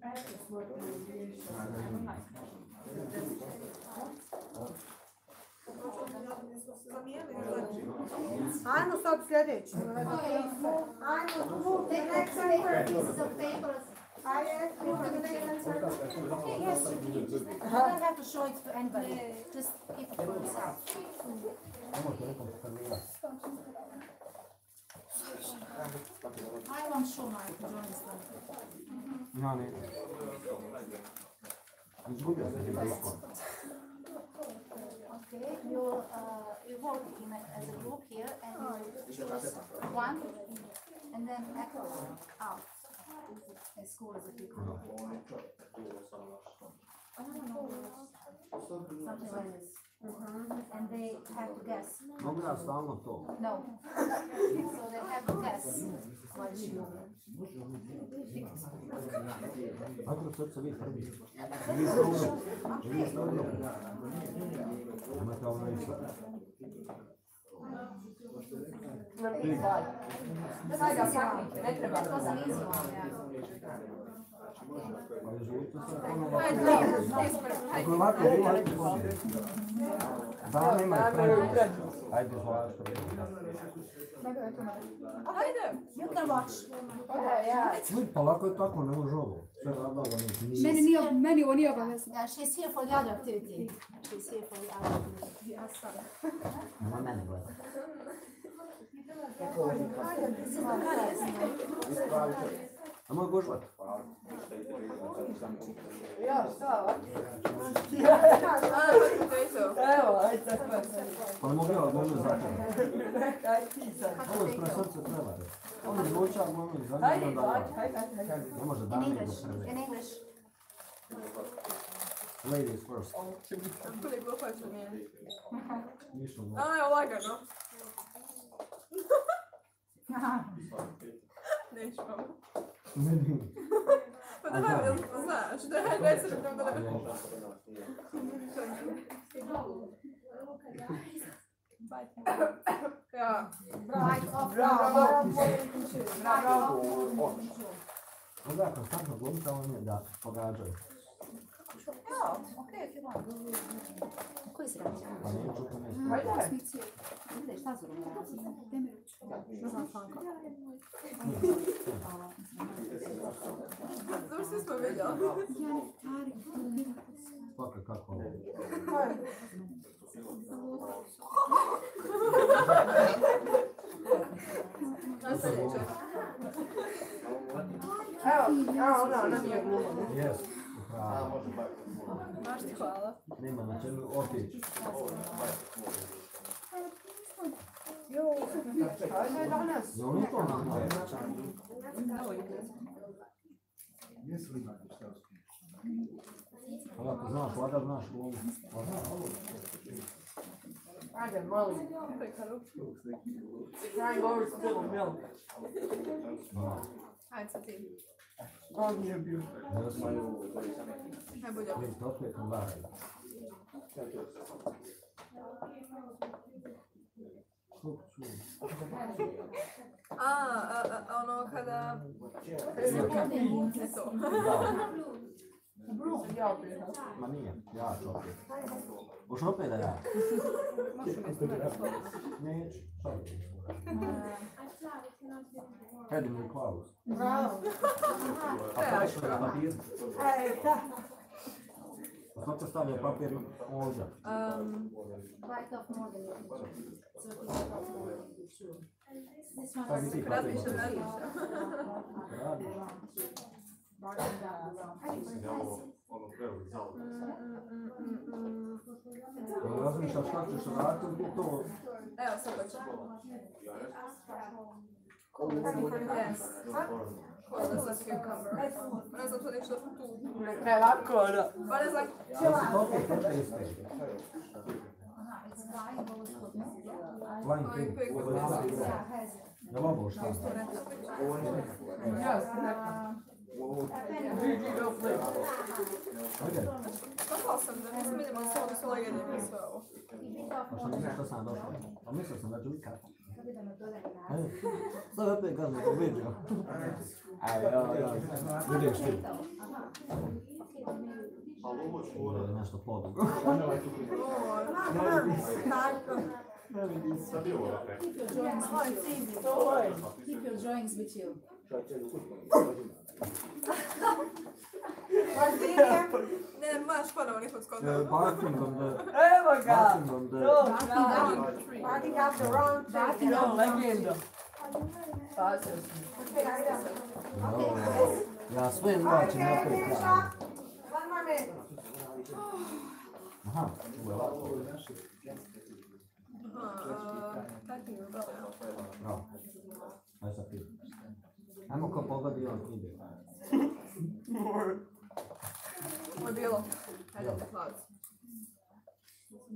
stvar. Ajmo sad sljedeći. Ajmo, move the next one. Pieces of paper. Ajde, move to the. Okay, yes, you can just, don't have to show it to anybody, just keep it for yourself. Nemoj toliko prvirati. I won't show my drawing stuff. Ja, ne. Izgubio sam ti blisko. Okay, you, uh, you work in a, as a group here and you choose one and then echo out. As school as a people. Something like this. Mm-hmm. And they have to guess. Mogu ja stalno. No. so they have to guess what you. Ajde srce vi prvi. Vi ste ono. Vi ste ono. Imate ono isto. That was an Ako ovako ajde je prema. Ajde. Ajde, je tako, ne Meni, nije, meni ovo nije obavezno. For the other activity. She's here for the other activity. Ja sam. Nema mene gleda. Ajde. Ja, šta? Evo, ajde sad Pa, pa mogu ja odmah začeti. Aj ti sad. Ovo je srce treba. Ovo je zvuča, mogu i ono zadnje. Ajde, ajde, ajde. Ne može dame do prve. In English. Ladies first. Koliko hoću mi? Ništa. A, je lagano. Neću vam det här är en massage. Det här är som de där. Ja. Bravo! Bravo! Bravo! Bravo! Bravo! Bravo! Bravo! Bravo! Bravo! on Bravo! da Bravo 좋다. 그래, 기본. 코이스랑 아니, kako. Evo, ona, ona mi je. Yes. A, može Baš ti hvala. Nema na čemu, Hvala, ako znaš, vada znaš u ovu. Ajde, molim. Try. Ajde, ti. God help you. Ah, ono kada... Kada... Bro, jāatgriežas. Man ir jāatgriežas. Uz šopienā jā. Pēdējiem ir klaus. Bravo. Apēšanā papīru. Eita. Кто поставил папір Олжа? Right of model. This one was Radisha. Radisha. broaden that around. And then we'll, we'll. Razmišljaš to? Evo, to što je. Ja, što. Došla sam da nisam vidjela sve ovo slaganje i sve ovo. Pa što mislim što sam došla? Pa mislio sam da ću biti kako. Sad opet gledam da vidio. Ajde, evo, evo, vidiš ti. Ali ovo ću uradi nešto podugo. Tako. Ne vidim se. Sad je ovo opet. Ovo je easy. Keep your drawings with you. Martinija. Ne, moraš ponovno nekog skontroliti. Barking on the... E, Evo ga! Barking on the... Barking on the wrong tree. Barking on legenda. Pazio sam. Ja svojim načinom napravim pravi. One more minute. Aha, uvela. Ajmo ko pogledi on ide. Ovo je bilo. Ajde, te hvala.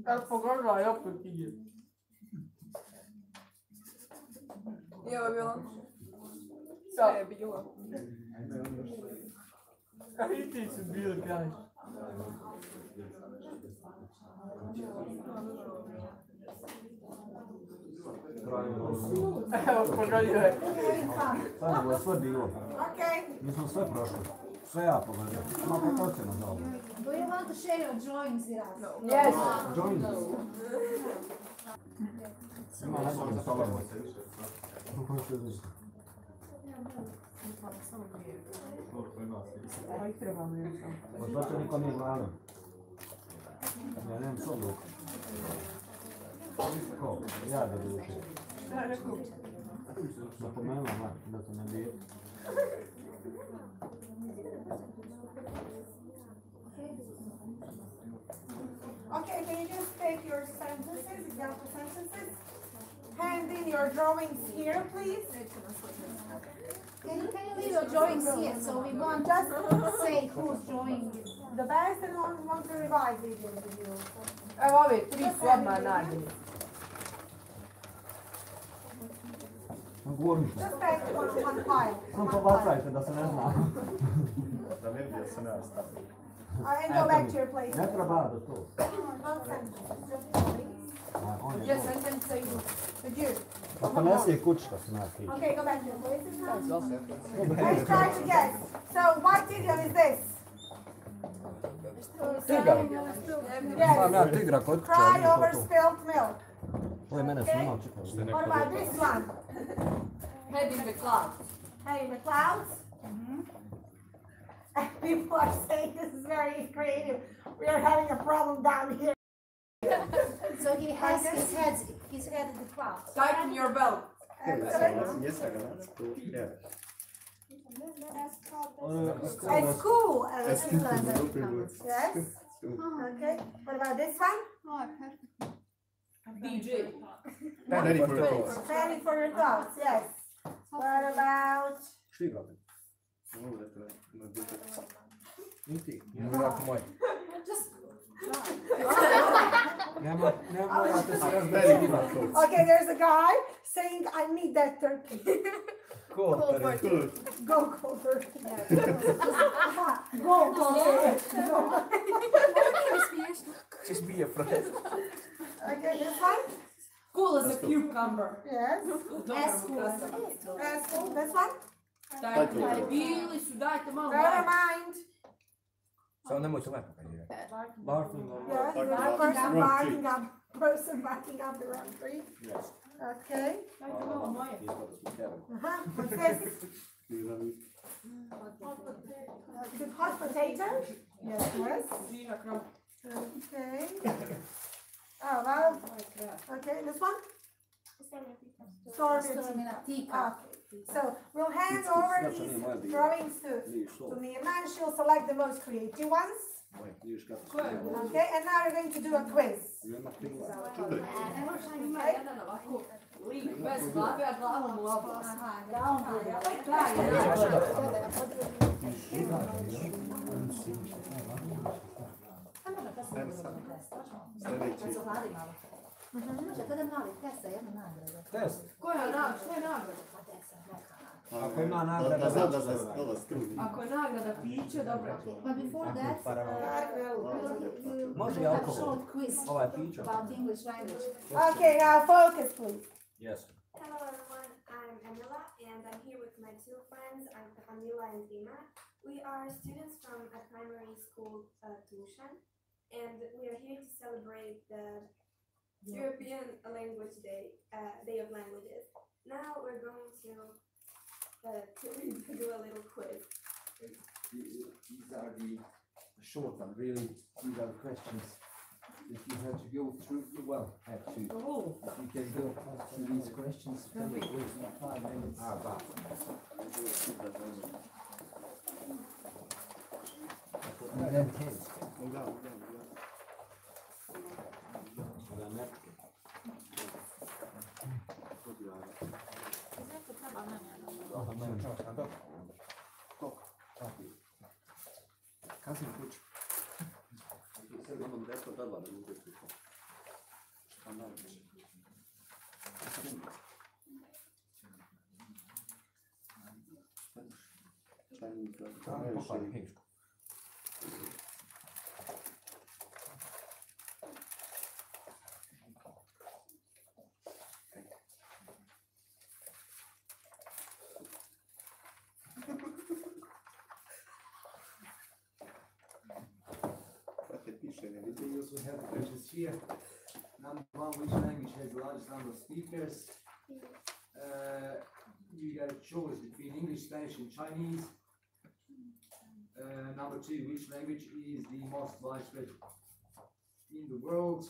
Kad pogodila i opet ide. I ovo je bilo. Da. Sve pravimo... Evo, pogodio Sad je sve bilo. Mi smo sve prošli. Sve ja pogodio. Ma pa to će nam dobro. Do you want to share your? Yes. Ima nešto za. Kako? Ovo ih trebamo nešto. Zato niko nije glavno. Ja nemam. Ja da bi učio. Da, rekao. Napomenula ma, da se ne bije. Okay, can you just take your sentences, example sentences? Hand in your drawings here, please. Can you, can you leave your drawings here so we won't just say who's drawing is? The best and one want to revise it with you. Evo ove tri su odmah nađeni. Gurnište. Just take one, one file. Samo pobacajte da se ne zna. Da ne bi ja se ne stavio. And go back to your place. Ne treba da to. One sentence, just drawings. A, on je Gdje to. sentence idu? Did you? Pa ponesi kućka se. Okay, go back to your places now. Let's try to guess. So, what idiom is this? Tigar. Yes. Sam ja tigra kod kuće, Cry over to to. milk. Ovo je mene snimao, čekaj. What about this one? Head in the cloud. Hey, the clouds? Mm-hmm. People are saying this is very creative. We are having a problem down here. So he has his head, his head in the clouds. Tighten your belt. Excellent. Jeste ga nas tu? Je. Ono, A school. uh, school. school. Yes. Okay. What about this one? DJ. Ready for the calls. Ready for your thoughts. Yes. What about? Štigla. Ovo treba na djete. Niti. Jako moj. Just. Nema, nema, morate se Ready razbediti. for the calls. Okay, there's a guy saying, I need that turkey. Ko, tare. Good. Go, go, turkey. Go, go, turkey. Go. Će smije, Fred. Okay, this one? Cool as a cucumber. Yes. S school. Uh, school, this one? Dajte, dajte, bili su, dajte malo. Never dajte. mind. Samo nemojte me pokazivati. Barking on Yes, Barking that up person the barking up, person barking up the wrong tree. Yes. Okay. Dajte malo. Uh-huh. What's this? Is it hot potato? Yes, yes. Okay. Oh, well, okay, this one? Stormy. Stormina tika. So we'll hand over these drawings to, to Mirna and she'll select the most creative ones. Okay, and now we're going to do a quiz. Ima jedan ovako lik bez glave, a glavom u oblast. Sljedeći. Kad se ohladi malo. Može, to je mali test za jednu nagradu. Test. Koja je nagrada? Što je nagrada? Pa test, neka. Ako ima nagrada, da, da, da, znači što je da, da, skrbi. Ako je nagrada piće, dobro. But before that, uh, you Može i have a alkohol. short quiz Ovaj pića. about English language. Okay, now focus please. Yes. Hello everyone, I'm Emila and I'm here with my two friends, I'm Camila and Dima. We are students from a primary school, uh, Tushan, and we are here to celebrate the European Language Day, uh, Day of Languages. Now we're going to, uh, to do a little quiz. These are the short one, really, these are the questions that you have to go through, well, have to. Oh. If you can go through these questions, then it will be five minutes. Ah, bah. And then ten. Da, da, da. Kasnije kuću. Sad imam desko tada da bude slušao. Šta najviše? Chinese, da, Samo da, popali da, hejsku. Kako piše. We also have the questions here. Number one, which language has the largest number of speakers? Uh, you got a choice between English, Spanish, and Chinese. Uh, number two, which language is the most widespread in the world?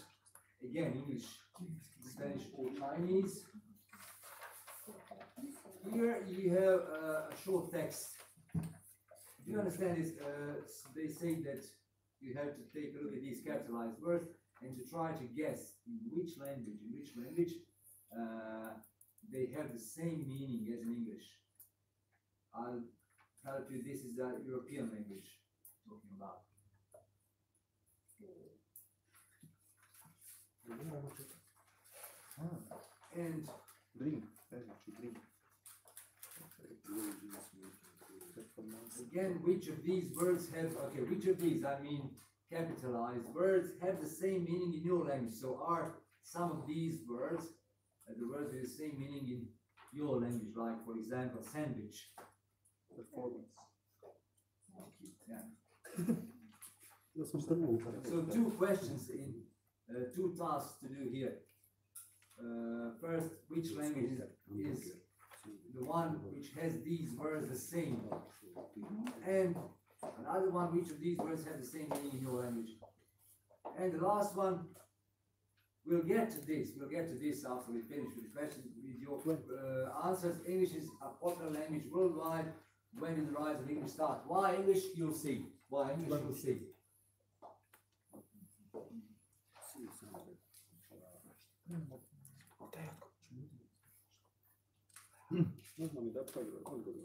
Again, English, Spanish, or Chinese. Here you have uh, a short text. Do you understand this? Uh, they say that you have to take a look at these capitalized words and to try to guess in which language, in which language uh, they have the same meaning as in English. I'll help you, this is a European language talking about. And Drink, znači drink. Again, which of these words have, okay, which of these, I mean, capitalized words have the same meaning in your language? So are some of these words, uh, the words with the same meaning in your language, like for example, sandwich? Performance. Yeah. Ja sam So two questions in, uh, two tasks to do here. Uh, first, which language is, is the one which has these words the same? And another one, which of these words have the same meaning in your language? And the last one, we'll get to this, we'll get to this after we finish with questions, with your uh, answers. English is a popular language worldwide. When did the rise of English start? Why English? You'll see. Why English? You'll see. Można mi dać odgovor?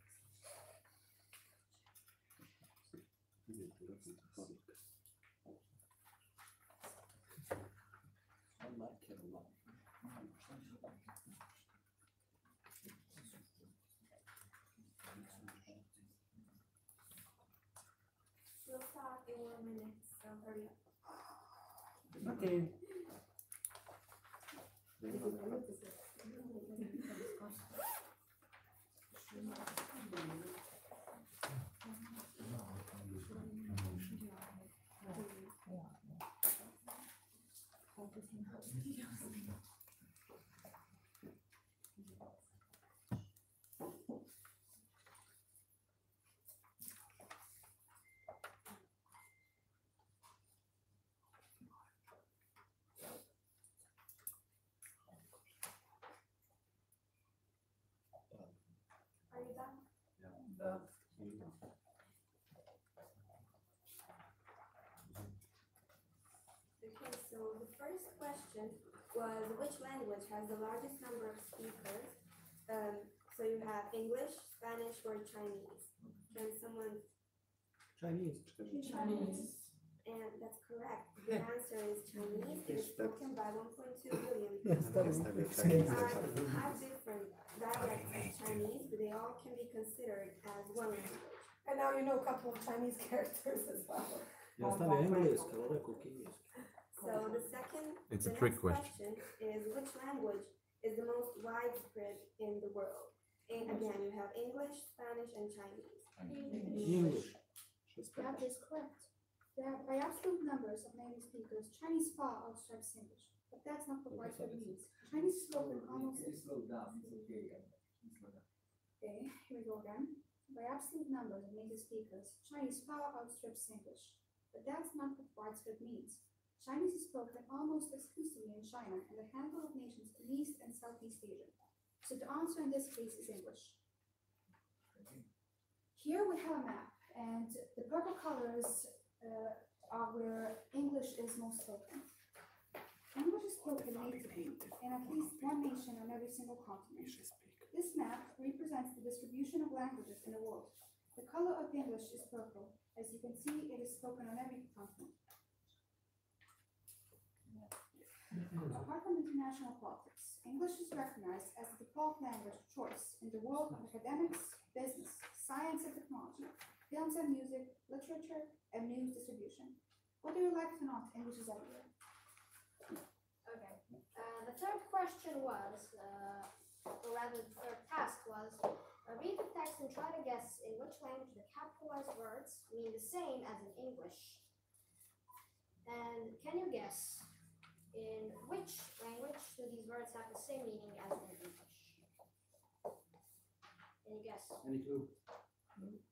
Okay. Are you done? Okay, so the first question was which language has the largest number of speakers? Um, so you have English, Spanish, or Chinese. Can someone? Chinese. Chinese. And that's correct. The answer is Chinese. It is spoken by 1.2 billion people. There are five different dialects of Chinese, but they all can be considered as one language. And now you know a couple of Chinese characters as well. Ja stavio engleski, ali rekao kineski. So the second, It's the a trick next question. question is which language is the most widespread in the world? And again, you have English, Spanish, and Chinese. English. That is correct. Are by absolute numbers of native speakers, Chinese far outstrips English, but that's not what widespread means. Chinese is spoken almost. Slow down? It's okay. yeah. Can you slow down? Okay, here we go again. By absolute numbers of native speakers, Chinese far outstrips English, but that's not what widespread means. Chinese is spoken almost exclusively in China and a handful of nations in East and Southeast Asia. So the answer in this case is English. Here we have a map, and the purple colors uh, where English is most spoken. English is spoken natively in at least one nation on every single continent. This map represents the distribution of languages in the world. The color of English is purple. As you can see, it is spoken on every continent. Apart from international politics, English is recognized as the default language of choice in the world of academics, business, science and technology, films and music, literature, and news distribution. Whether you like it or not, English is everywhere. Okay. Uh, the third question was, uh, or rather, the third task was, uh, read the text and try to guess in which language the capitalized words mean the same as in English. And can you guess in which language do these words have the same meaning as in English? Any guess? Any clue? No.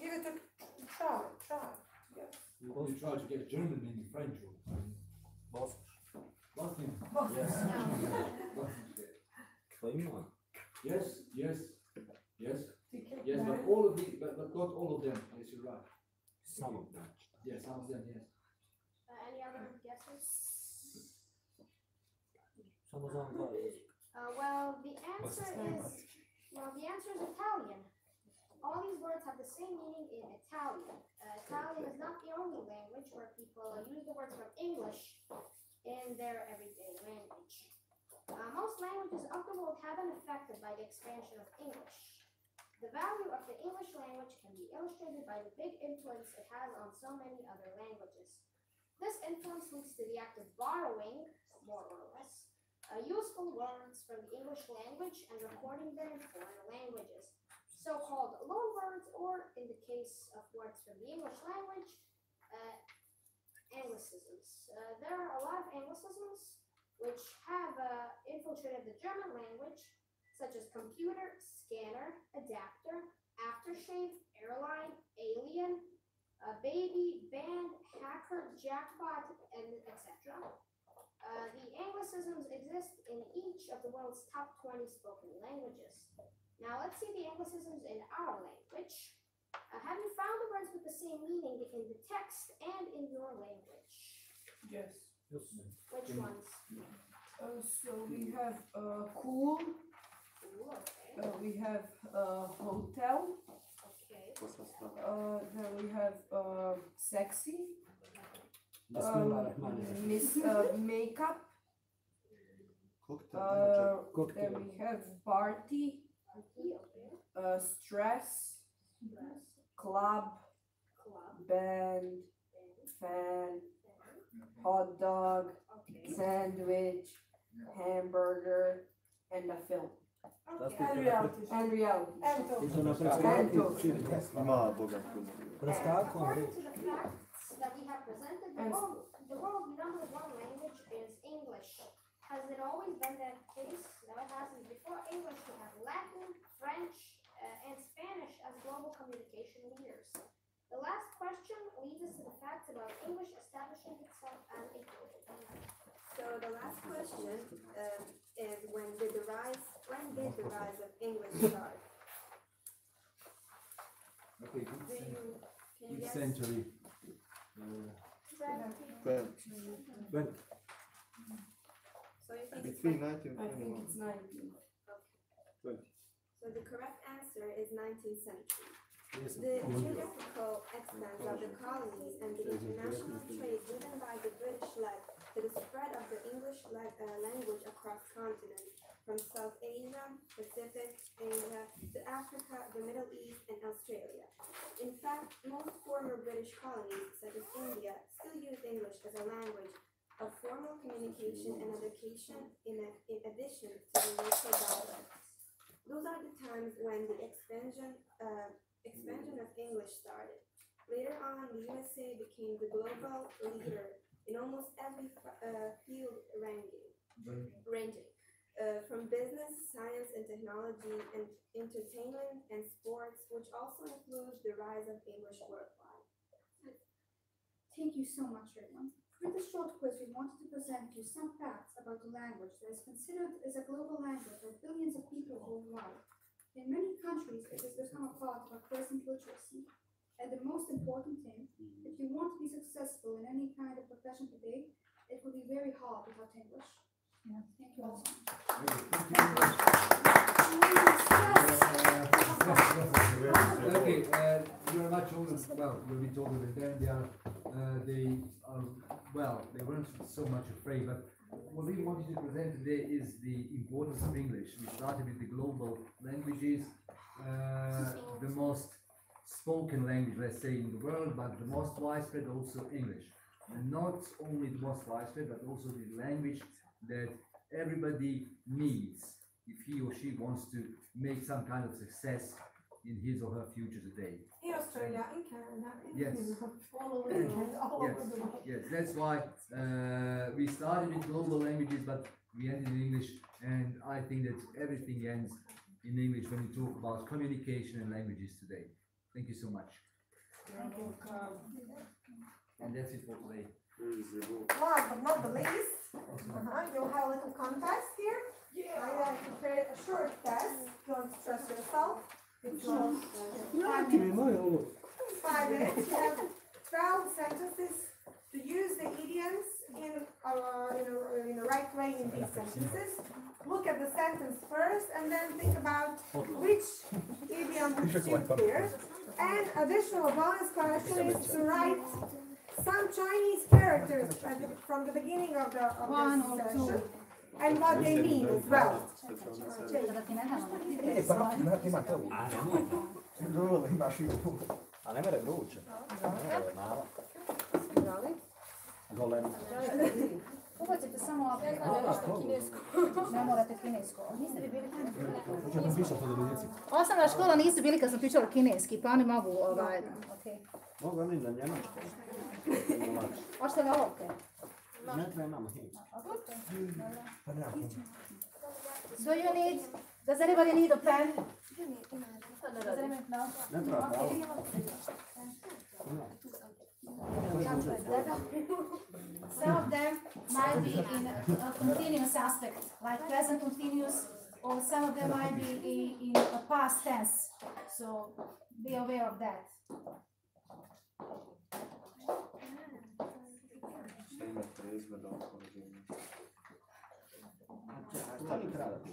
Give it a try, try. Yes. Well, you try to get German meaning French or Both. Latin. Yes. Yes. Yes, yes, yes, yes, but all of the, but, but not all of them, yes, you're right. Some of them. Yes, some of them, yes. Uh, any other guesses? Samo znam dva. Uh, well, the answer is, well, the answer is Italian. All these words have the same meaning in Italian. Uh, Italian is not the only language where people use the words from English in their everyday language. Uh, most languages of the world have been affected by the expansion of English. The value of the English language can be illustrated by the big influence it has on so many other languages. This influence leads to the act of borrowing, more or less, uh, useful words from the English language and recording them in foreign languages. So-called loan words, or in the case of words from the English language, uh, anglicisms. Uh, there are a lot of anglicisms which have uh, infiltrated the German language, such as computer, scanner, adapter, aftershave, airline, alien, uh, baby, band, hacker, jackpot, and etc. Uh, the anglicisms exist in each of the world's top 20 spoken languages. Now let's see the anglicisms in our language. Uh, have you found the words with the same meaning in the text and in your language? Yes. yes. Which ones? Uh, so we have uh, cool. Cool, okay. Uh, we have uh, hotel. Okay. Uh, then we have uh, sexy. Bismillah Um, miss uh, makeup. Cocktail Uh, then we have party. Uh, stress. Club. Band. Fan. Hot dog. Sandwich. Hamburger. And a film. And reality. And reality. And talk. Sono And prestavati talk. Ima Boga puno. Prestavko, According to the facts that we have presented, the And- world, the world number one language is English. Has it always been that case? No, it hasn't. Before English, we have Latin, French, uh, and Spanish as global communication leaders. The last question leads us to the facts about English establishing itself as a global language. So the last question um, is when did the rise, when did the rise of English start? Okay, Do you, cen- can you guess? century. Uh, When? when? So you think it's Between when- nineteen I think it's 19. Twenty. So the correct answer is nineteenth century. Yes, The geographical extent of the colonies and the international trade driven by the British led to the spread of the English uh, language across continents, from South Asia, Pacific, Asia to Africa, the Middle East, and Australia. In fact, most former British colonies, such as India, still use English as a language of formal communication and education in, a, in addition to the local dialects. Those are the times when the expansion, uh, expansion of English started. Later on, the USA became the global leader in almost every uh, field ranking, ranging uh, from business, science, and technology, and entertainment and sports, which also includes the rise of English worldwide. Thank you so much, Raymond. For this short quiz, we wanted to present you some facts about the language that is considered as a global language by billions of people worldwide. In many countries, it has become a part of our present literacy. And the most important thing, if you want to be successful in any kind of profession today, it will be very hard without English. Thank you all so much. Okay, uh, you are much older, well, you'll be older than them, they are, uh, they are, well, they weren't so much afraid, but what we wanted to present today is the importance of English. We started with the global languages, uh, the most spoken language, let's say, in the world, but the most widespread also English. And not only the most widespread, but also the language that everybody needs if he or she wants to make some kind of success in his or her future today. In Australia, in Canada, in Yes. Europe, all over the world, all Yes, over the world. yes, that's why uh, we started with global languages, but we ended in English, and I think that everything ends in English when we talk about communication and languages today. Thank you so much. And that's it for today. Last but not the least, uh-huh, you'll have a little contest here. I have prepared a short test, don't stress yourself. It's long. Five minutes. You have twelve sentences to use the idioms in, uh, in a, in the right way in these sentences. Look at the sentence first and then think about which idiom would suit here. And additional bonus question is to write some Chinese characters at the- from the beginning of the, of One the or session. and what they mean as well. A, i. A ne mere vruće. Ne mere samo aplikaciju kinesku. Ne morate. Niste bili. Osnovna škola nisu bili kad sam pričala kineski, pa oni mogu ovaj... Mogu oni na njemačku. Hoćete na ovog? Ne trebamo hit. Pa nema. Do you need, does anybody need a pen? Does anybody, no? Ne treba pravo. Some of them might be in a continuous aspect, like present continuous, or some of them might be in a past tense. So be aware of that. Šta ima preizgleda oko rođenja? Šta mi treba da ti?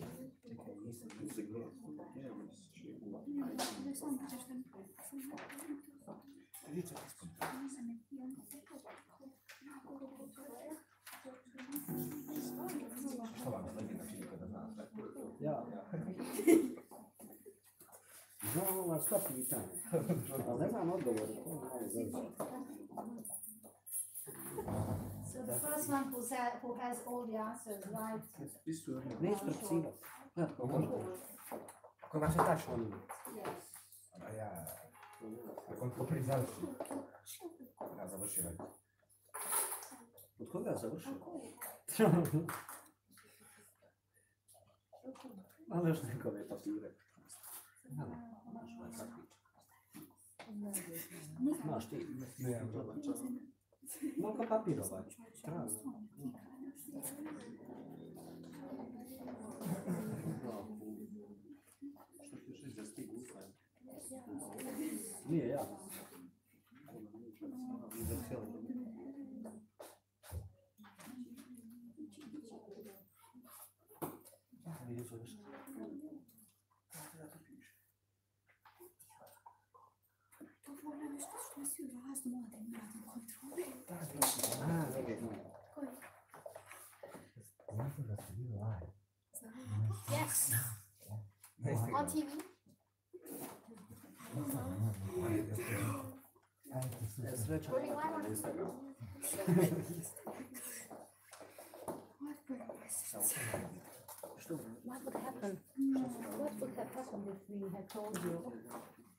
Što vam legenda čini kada zna sve? Ja. Znam ova sva pitanja, ali ne znam odgovore. to je malo zezno. So the first one who said, who has all the answers right. Ne isprepsivati. Znaš ko može? Ako naše tačno. Yes. A ja... Ako on to prije završi. Ja završio već. Od koga je završio? Ali još nekome papire. Znaš ti? Ne, Mogu papir ovaj. Treba. Što ćeš reći da si ti glupa? Nije ja. Vidi su još. A, ne znam. Znate da ste bili Yes. On TV. What would happen? What would have happened if we had told you?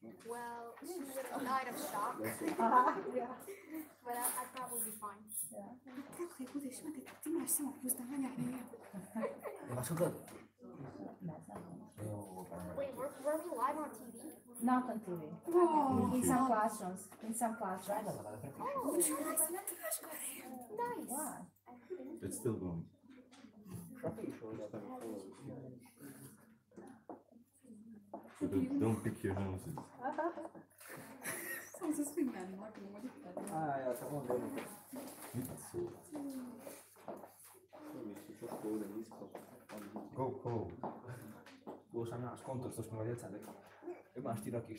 Well, she would have died of shock. Uh-huh, yeah. But I, I'd probably be fine. Kako budeš imati, ti imaš samo pouzdanja i nije. Imaš u gledu? Wait, were, were we live on TV? Not on TV. Wow. In some classrooms. In some classrooms. Oh, nice. Why? It's still going. Don't, don't pick your noses. Samo se svim meni, možda ne može pitati. A, ja sam onda ono. Go, go. Ovo sam ja skonto što smo djeca rekli. Imaš ti roki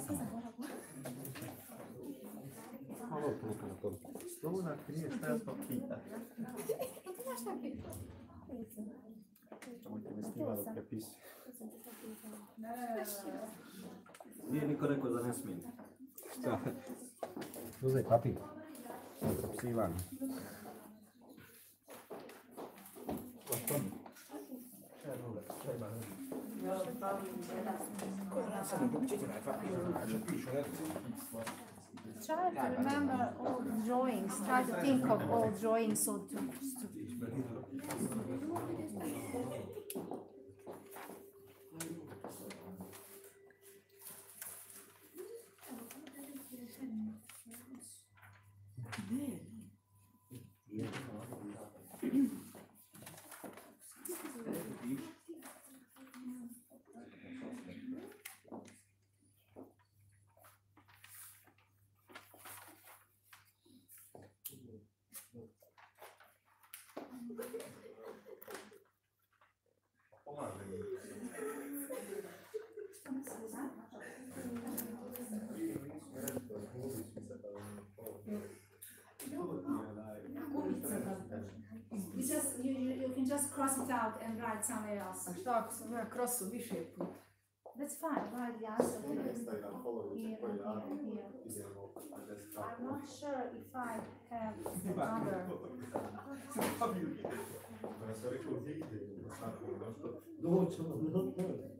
šta? Kaj drugo napisao? Neću imati ja. A, ovaj papir. Ali da nisu oni Malo puka na to. Slona krije šta ja smo pita. Ti znaš šta je Nemojte me snimati dok prepisujem. Try to remember all the drawings. Try to think of all drawings so to just cross it out and write somewhere else. A šta ako sam ja krosu više puta? That's fine, write the answer here. Next I can follow Here it for and you. here, here. Idemo, I just I'm not sure if I have another. Da